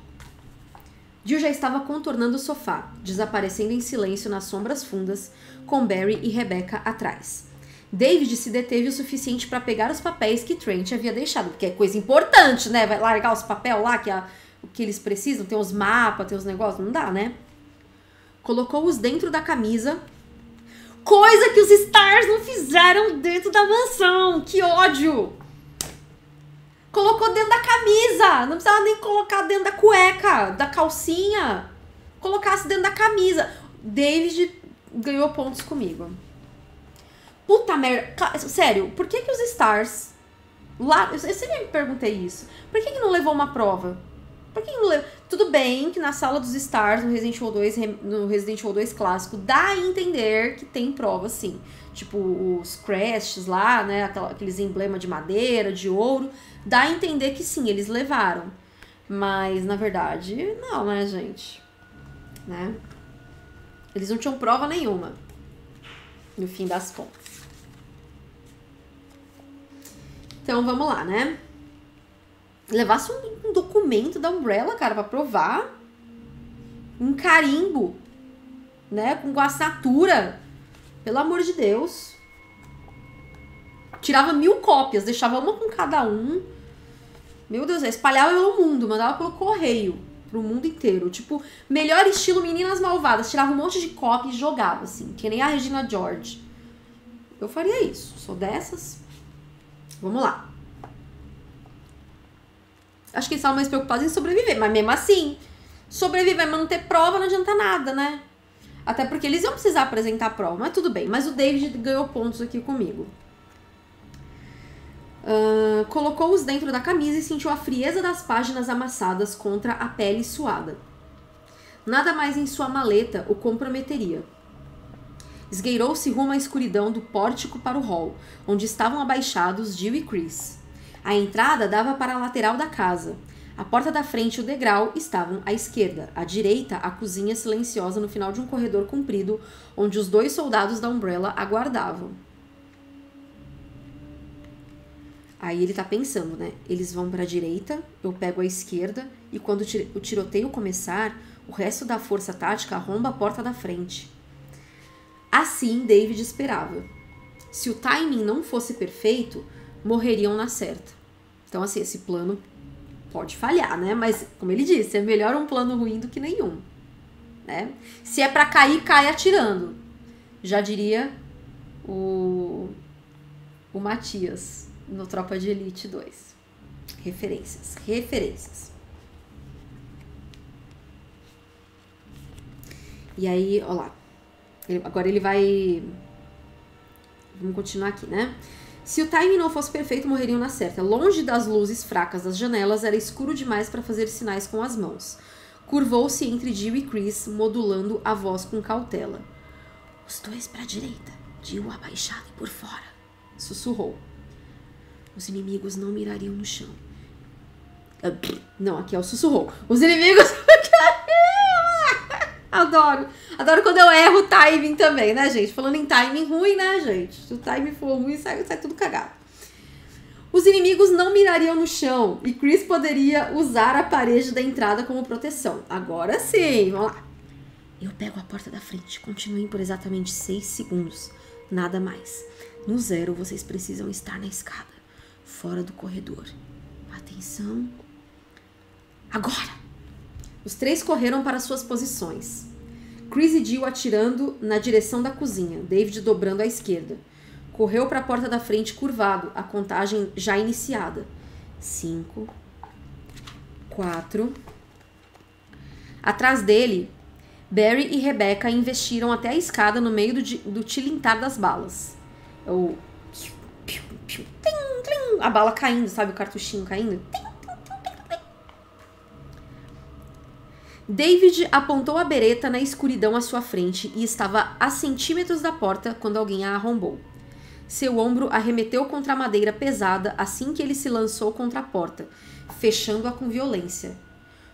Jill já estava contornando o sofá, desaparecendo em silêncio nas sombras fundas, com Barry e Rebecca atrás. David se deteve o suficiente para pegar os papéis que Trent havia deixado, porque é coisa importante, né? Vai largar os papéis lá que, a, que eles precisam, tem os mapas, tem os negócios, não dá, né? Colocou-os dentro da camisa Coisa que os Stars não fizeram dentro da mansão. Que ódio! Colocou dentro da camisa. Não precisava nem colocar dentro da cueca, da calcinha. Colocasse dentro da camisa. David ganhou pontos comigo. Puta merda. Sério, por que que os Stars. Lá, eu sempre me perguntei isso. Por que, que não levou uma prova? Por que não levou? Tudo bem que na sala dos Stars, no Resident Evil 2, no Resident Evil 2 clássico, dá a entender que tem prova, sim. Tipo, os crests lá, né? Aqueles emblemas de madeira, de ouro. Dá a entender que sim, eles levaram. Mas, na verdade, não, né, gente? Né? Eles não tinham prova nenhuma. No fim das contas. Então vamos lá, né? Levasse um, um documento da Umbrella, cara, pra provar. Um carimbo, né? Com assinatura. Pelo amor de Deus. Tirava mil cópias, deixava uma com cada um. Meu Deus, espalhava pelo mundo, mandava pelo correio. Pro mundo inteiro. Tipo, melhor estilo Meninas Malvadas. Tirava um monte de cópia e jogava, assim. Que nem a Regina George. Eu faria isso. Sou dessas. Vamos lá. Acho que eles estavam mais preocupados em sobreviver, mas mesmo assim, sobreviver, mas não ter prova não adianta nada, né? Até porque eles iam precisar apresentar prova, mas tudo bem. Mas o David ganhou pontos aqui comigo. Uh, colocou-os dentro da camisa e sentiu a frieza das páginas amassadas contra a pele suada. Nada mais em sua maleta o comprometeria. Esgueirou-se rumo à escuridão do pórtico para o hall, onde estavam abaixados Jill e Chris. A entrada dava para a lateral da casa. A porta da frente e o degrau estavam à esquerda. À direita, a cozinha silenciosa no final de um corredor comprido, onde os dois soldados da Umbrella aguardavam. Aí ele tá pensando, né? Eles vão para a direita, eu pego a esquerda, e quando o tiroteio começar, o resto da força tática arromba a porta da frente. Assim David esperava. Se o timing não fosse perfeito, morreriam na certa. Então, assim, esse plano pode falhar, né? Mas, como ele disse, é melhor um plano ruim do que nenhum. Né? Se é para cair, cai atirando. Já diria o, o Matias no Tropa de Elite 2. Referências, referências. E aí, ó lá. Agora ele vai. Vamos continuar aqui, né? Se o timing não fosse perfeito, morreriam na certa. Longe das luzes fracas das janelas, era escuro demais para fazer sinais com as mãos. Curvou-se entre Jill e Chris, modulando a voz com cautela. Os dois para a direita, Jill abaixado e por fora. Sussurrou. Os inimigos não mirariam no chão. Ah, não, aqui é o sussurrou. Os inimigos. Adoro. Adoro quando eu erro o timing também, né, gente? Falando em timing ruim, né, gente? Se o timing for ruim, sai, sai tudo cagado. Os inimigos não mirariam no chão e Chris poderia usar a parede da entrada como proteção. Agora sim, vamos lá. Eu pego a porta da frente. Continuem por exatamente 6 segundos. Nada mais. No zero, vocês precisam estar na escada, fora do corredor. Atenção. Agora! Os três correram para suas posições. Chris e Jill atirando na direção da cozinha, David dobrando à esquerda. Correu para a porta da frente curvado, a contagem já iniciada. Cinco. Quatro. Atrás dele, Barry e Rebecca investiram até a escada no meio do, do tilintar das balas. O. A bala caindo, sabe? O cartuchinho caindo. David apontou a bereta na escuridão à sua frente e estava a centímetros da porta quando alguém a arrombou. Seu ombro arremeteu contra a madeira pesada assim que ele se lançou contra a porta, fechando-a com violência.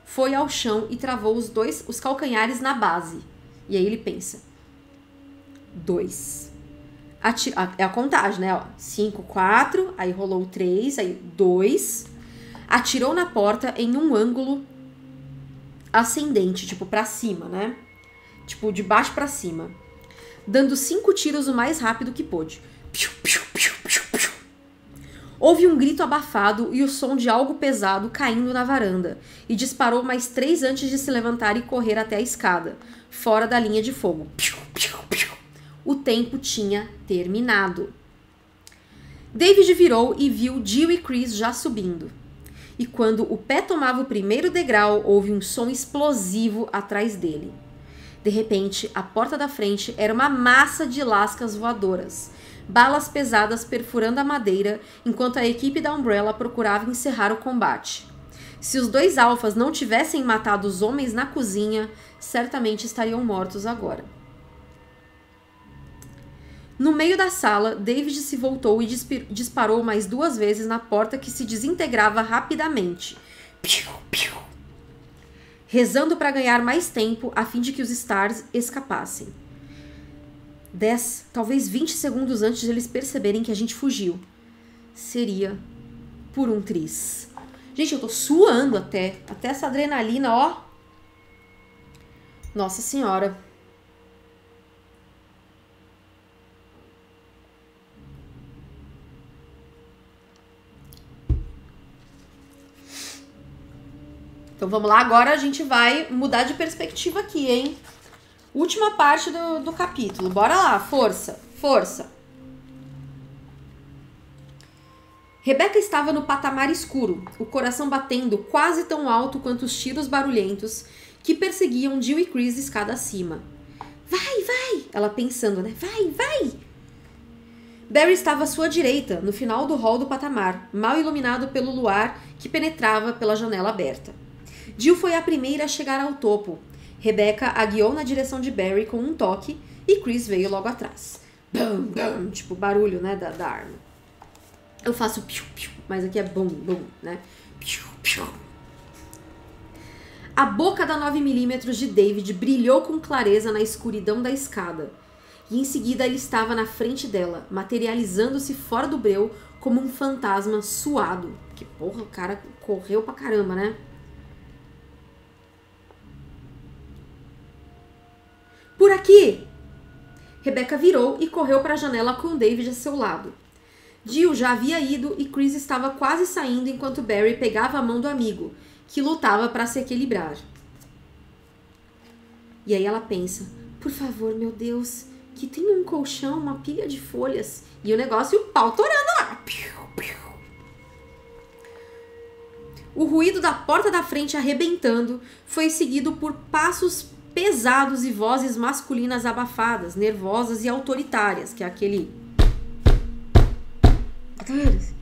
Foi ao chão e travou os dois os calcanhares na base. E aí ele pensa: dois. Ati é a contagem, né? Ó, cinco, quatro, aí rolou três, aí dois. Atirou na porta em um ângulo ascendente, tipo para cima, né? Tipo de baixo para cima, dando cinco tiros o mais rápido que pôde. Piu, piu, piu, Houve um grito abafado e o som de algo pesado caindo na varanda, e disparou mais três antes de se levantar e correr até a escada, fora da linha de fogo. O tempo tinha terminado. David virou e viu Jill e Chris já subindo. E quando o pé tomava o primeiro degrau, houve um som explosivo atrás dele. De repente, a porta da frente era uma massa de lascas voadoras, balas pesadas perfurando a madeira, enquanto a equipe da Umbrella procurava encerrar o combate. Se os dois alfas não tivessem matado os homens na cozinha, certamente estariam mortos agora. No meio da sala, David se voltou e disparou mais duas vezes na porta que se desintegrava rapidamente. Piu, piu. Rezando para ganhar mais tempo a fim de que os Stars escapassem. 10, talvez 20 segundos antes de eles perceberem que a gente fugiu. Seria por um tris. Gente, eu tô suando até. Até essa adrenalina, ó. Nossa Senhora. Então vamos lá, agora a gente vai mudar de perspectiva aqui, hein? Última parte do, do capítulo. Bora lá, força, força. Rebeca estava no patamar escuro, o coração batendo quase tão alto quanto os tiros barulhentos que perseguiam Jill e Chris escada acima. Vai, vai! Ela pensando, né? Vai, vai! Barry estava à sua direita, no final do hall do patamar, mal iluminado pelo luar que penetrava pela janela aberta. Jill foi a primeira a chegar ao topo. Rebecca a guiou na direção de Barry com um toque e Chris veio logo atrás. Bum, bum, tipo barulho, né, da, da arma. Eu faço piu, piu, mas aqui é bum, bum, né? Piu, piu. A boca da 9mm de David brilhou com clareza na escuridão da escada. E em seguida ele estava na frente dela, materializando-se fora do breu como um fantasma suado. Que porra, o cara correu pra caramba, né? Por aqui! Rebecca virou e correu para a janela com David a seu lado. Jill já havia ido e Chris estava quase saindo enquanto Barry pegava a mão do amigo, que lutava para se equilibrar. E aí ela pensa: por favor, meu Deus, que tenha um colchão, uma pilha de folhas e o negócio e o pau torando lá. O ruído da porta da frente arrebentando foi seguido por passos pesados e vozes masculinas abafadas, nervosas e autoritárias, que é aquele. Cadê eles?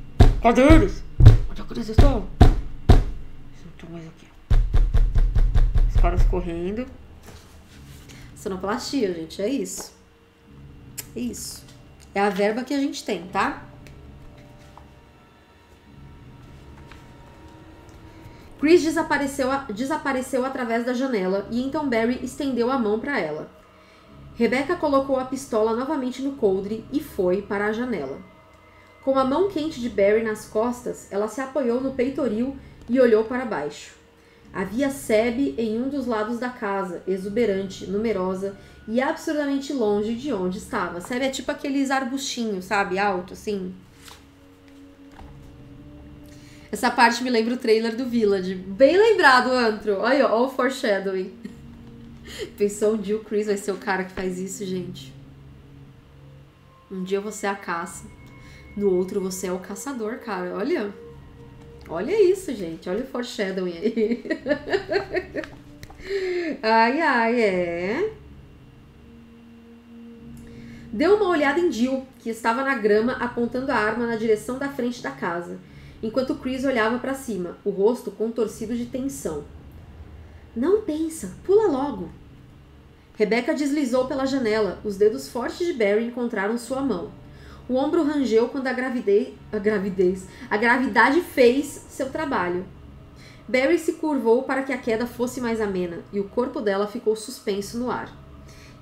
Cadê eles? Onde é que eles estão? Eles não estão mais aqui. Os caras correndo. Sonoplastia, gente, é isso. É isso. É a verba que a gente tem, tá? Chris desapareceu, desapareceu através da janela e então Barry estendeu a mão para ela. Rebecca colocou a pistola novamente no coldre e foi para a janela. Com a mão quente de Barry nas costas, ela se apoiou no peitoril e olhou para baixo. Havia Seb em um dos lados da casa, exuberante, numerosa e absurdamente longe de onde estava. Seb é tipo aqueles arbustinhos, sabe? Alto, assim. Essa parte me lembra o trailer do Village. Bem lembrado, Antro. Olha, ó, o foreshadowing. Pensou um dia o Chris vai ser o cara que faz isso, gente. Um dia você é a caça. No outro você é o caçador, cara. Olha. Olha isso, gente. Olha o foreshadowing aí. ai, ai, é. Deu uma olhada em Jill, que estava na grama apontando a arma na direção da frente da casa enquanto Chris olhava para cima, o rosto contorcido de tensão. Não pensa, pula logo. Rebecca deslizou pela janela. Os dedos fortes de Barry encontraram sua mão. O ombro rangeu quando a gravidez, a gravidez, a gravidade fez seu trabalho. Barry se curvou para que a queda fosse mais amena e o corpo dela ficou suspenso no ar.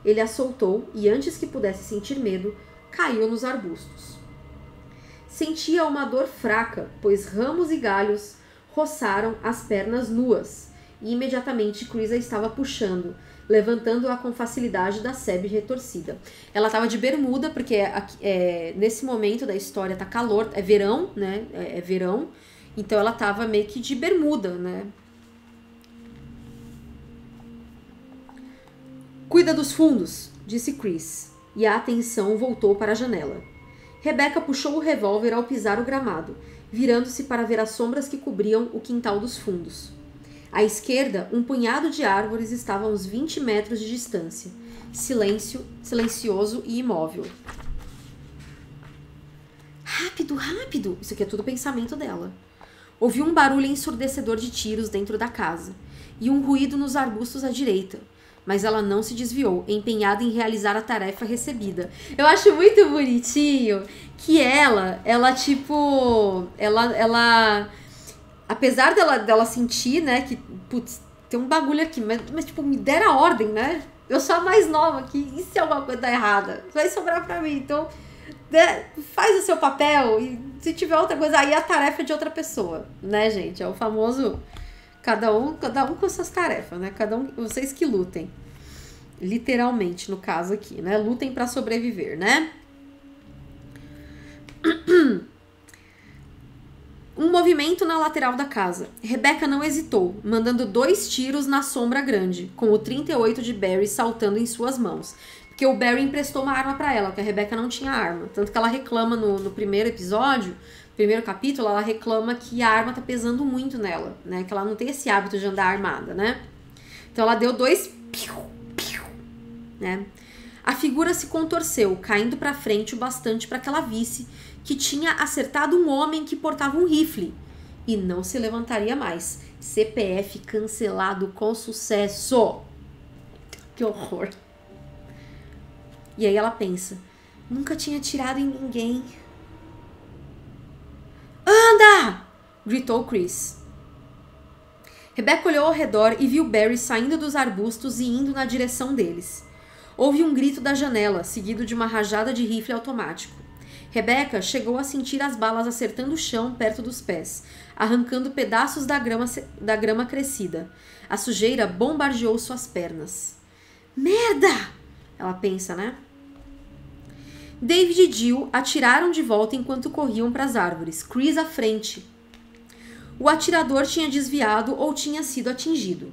Ele a soltou e, antes que pudesse sentir medo, caiu nos arbustos. Sentia uma dor fraca, pois ramos e galhos roçaram as pernas nuas, e imediatamente Chris a estava puxando, levantando-a com facilidade da sebe retorcida. Ela estava de bermuda, porque é, é, nesse momento da história tá calor, é verão, né? É, é verão, então ela estava meio que de bermuda, né? Cuida dos fundos, disse Chris, e a atenção voltou para a janela. Rebecca puxou o revólver ao pisar o gramado, virando-se para ver as sombras que cobriam o quintal dos fundos. À esquerda, um punhado de árvores estava a uns 20 metros de distância, silêncio, silencioso e imóvel. Rápido, rápido! Isso aqui é tudo pensamento dela. Ouviu um barulho ensurdecedor de tiros dentro da casa e um ruído nos arbustos à direita, mas ela não se desviou, empenhada em realizar a tarefa recebida. Eu acho muito bonitinho que ela, ela tipo, ela ela apesar dela dela sentir, né, que putz, tem um bagulho aqui, mas, mas tipo, me dera ordem, né? Eu sou a mais nova aqui, e se alguma coisa errada? Vai sobrar pra mim. Então, né, faz o seu papel e se tiver outra coisa, aí a tarefa é de outra pessoa, né, gente? É o famoso Cada um, cada um com suas tarefas, né? Cada um, vocês que lutem. Literalmente, no caso aqui, né? Lutem para sobreviver, né? Um movimento na lateral da casa. Rebecca não hesitou, mandando dois tiros na sombra grande, com o 38 de Barry saltando em suas mãos. Porque o Barry emprestou uma arma para ela, porque a Rebecca não tinha arma. Tanto que ela reclama no, no primeiro episódio primeiro capítulo, ela reclama que a arma tá pesando muito nela, né? Que ela não tem esse hábito de andar armada, né? Então ela deu dois piu, piu, né? A figura se contorceu, caindo para frente o bastante para que ela visse que tinha acertado um homem que portava um rifle e não se levantaria mais. CPF cancelado com sucesso. Que horror. E aí ela pensa: nunca tinha tirado em ninguém. Anda! gritou Chris. Rebecca olhou ao redor e viu Barry saindo dos arbustos e indo na direção deles. Houve um grito da janela, seguido de uma rajada de rifle automático. Rebecca chegou a sentir as balas acertando o chão perto dos pés, arrancando pedaços da grama, da grama crescida. A sujeira bombardeou suas pernas. Merda! Ela pensa, né? David e Jill atiraram de volta enquanto corriam para as árvores, Chris à frente. O atirador tinha desviado ou tinha sido atingido.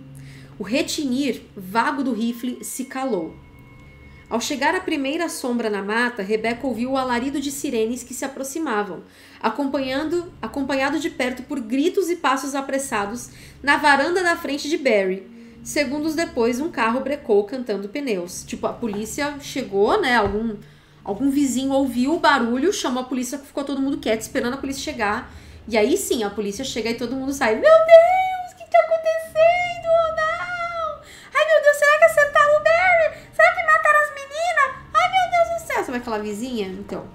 O retinir vago do rifle se calou. Ao chegar à primeira sombra na mata, Rebecca ouviu o alarido de sirenes que se aproximavam, acompanhando, acompanhado de perto por gritos e passos apressados na varanda da frente de Barry. Segundos depois, um carro brecou cantando pneus. Tipo, a polícia chegou, né? Algum Algum vizinho ouviu o barulho, chamou a polícia, ficou todo mundo quieto, esperando a polícia chegar. E aí sim, a polícia chega e todo mundo sai. Meu Deus, o que tá acontecendo? Não! Ai meu Deus, será que acertaram o Barry? Será que mataram as meninas? Ai meu Deus do céu! Sabe aquela vizinha? Então.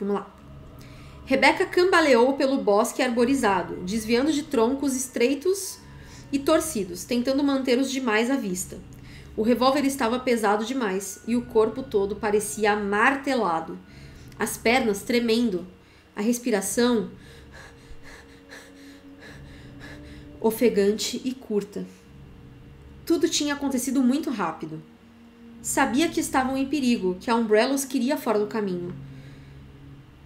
Vamos lá. Rebeca cambaleou pelo bosque arborizado, desviando de troncos estreitos e torcidos, tentando manter os demais à vista. O revólver estava pesado demais e o corpo todo parecia martelado, as pernas tremendo, a respiração ofegante e curta. Tudo tinha acontecido muito rápido. Sabia que estavam em perigo, que a Umbrella os queria fora do caminho.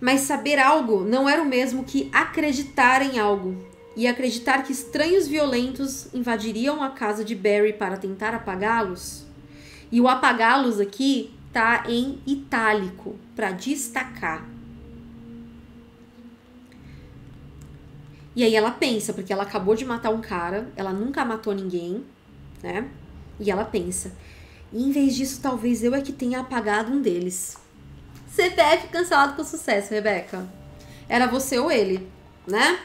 Mas saber algo não era o mesmo que acreditar em algo, e acreditar que estranhos violentos invadiriam a casa de Barry para tentar apagá-los. E o apagá-los aqui tá em itálico para destacar. E aí ela pensa, porque ela acabou de matar um cara, ela nunca matou ninguém, né? E ela pensa, em vez disso, talvez eu é que tenha apagado um deles. CPF cancelado com sucesso, Rebeca. Era você ou ele, né?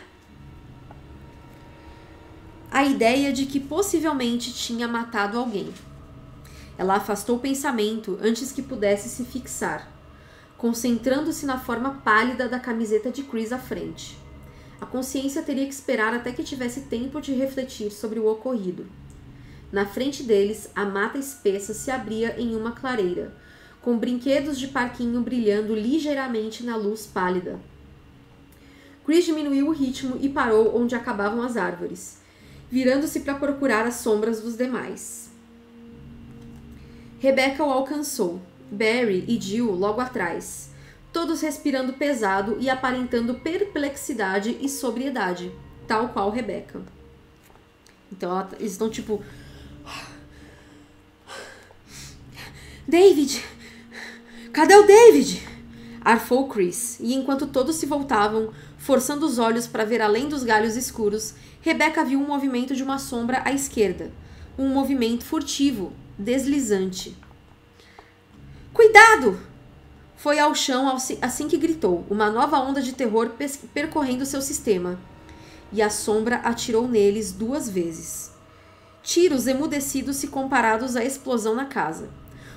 A ideia de que possivelmente tinha matado alguém. Ela afastou o pensamento antes que pudesse se fixar, concentrando-se na forma pálida da camiseta de Chris à frente. A consciência teria que esperar até que tivesse tempo de refletir sobre o ocorrido. Na frente deles, a mata espessa se abria em uma clareira, com brinquedos de parquinho brilhando ligeiramente na luz pálida. Chris diminuiu o ritmo e parou onde acabavam as árvores virando-se para procurar as sombras dos demais. Rebecca o alcançou, Barry e Jill logo atrás, todos respirando pesado e aparentando perplexidade e sobriedade, tal qual Rebecca. Então ela, eles estão tipo. David! Cadê o David? Arfou Chris, e enquanto todos se voltavam, forçando os olhos para ver além dos galhos escuros, Rebecca viu um movimento de uma sombra à esquerda. Um movimento furtivo, deslizante. Cuidado! Foi ao chão assim que gritou, uma nova onda de terror percorrendo seu sistema. E a sombra atirou neles duas vezes. Tiros emudecidos se comparados à explosão na casa.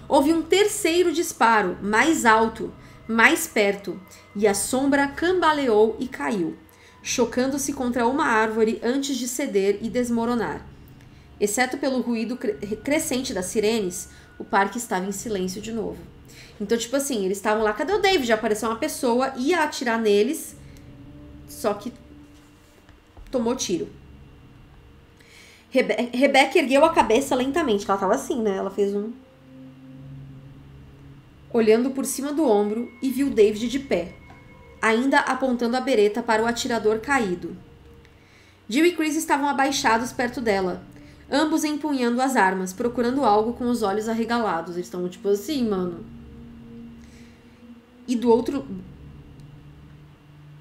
Houve um terceiro disparo, mais alto, mais perto, e a sombra cambaleou e caiu, chocando-se contra uma árvore antes de ceder e desmoronar. Exceto pelo ruído crescente das sirenes, o parque estava em silêncio de novo. Então, tipo assim, eles estavam lá, cadê o David? Apareceu uma pessoa, ia atirar neles, só que tomou tiro. Rebe Rebeca ergueu a cabeça lentamente, ela tava assim, né? Ela fez um. Olhando por cima do ombro e viu David de pé, ainda apontando a bereta para o atirador caído. Jill e Chris estavam abaixados perto dela, ambos empunhando as armas, procurando algo com os olhos arregalados. Eles estão tipo assim, mano. E do outro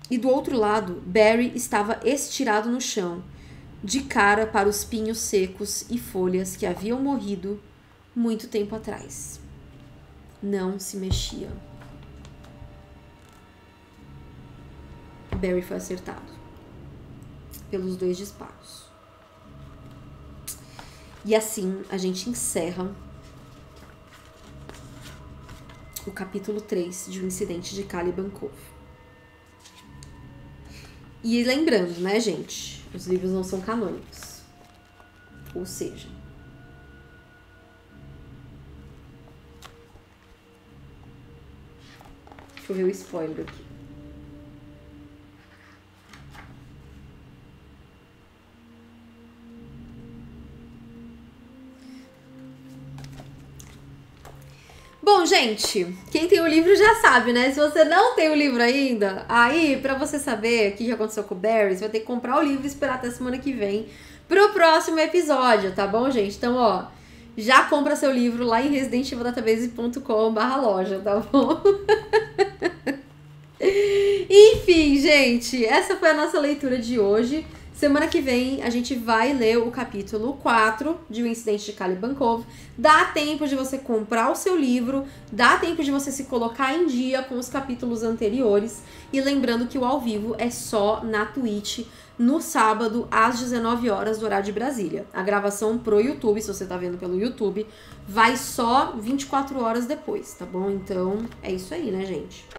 e do outro lado, Barry estava estirado no chão, de cara para os pinhos secos e folhas que haviam morrido muito tempo atrás. Não se mexia. Barry foi acertado pelos dois disparos. E assim a gente encerra o capítulo 3 de O Incidente de Caliban Cove. E lembrando, né, gente? Os livros não são canônicos. Ou seja, Deixa eu ver o spoiler aqui. Bom, gente, quem tem o livro já sabe, né? Se você não tem o livro ainda, aí, para você saber o que já aconteceu com o Barry, você vai ter que comprar o livro e esperar até semana que vem pro próximo episódio, tá bom, gente? Então, ó, já compra seu livro lá em residentevildatabase.com/barra loja, tá bom? Enfim, gente, essa foi a nossa leitura de hoje. Semana que vem a gente vai ler o capítulo 4 de O Incidente de Caliban Cove. Dá tempo de você comprar o seu livro, dá tempo de você se colocar em dia com os capítulos anteriores. E lembrando que o ao vivo é só na Twitch no sábado às 19 horas do horário de Brasília. A gravação pro YouTube, se você tá vendo pelo YouTube, vai só 24 horas depois, tá bom? Então é isso aí, né, gente?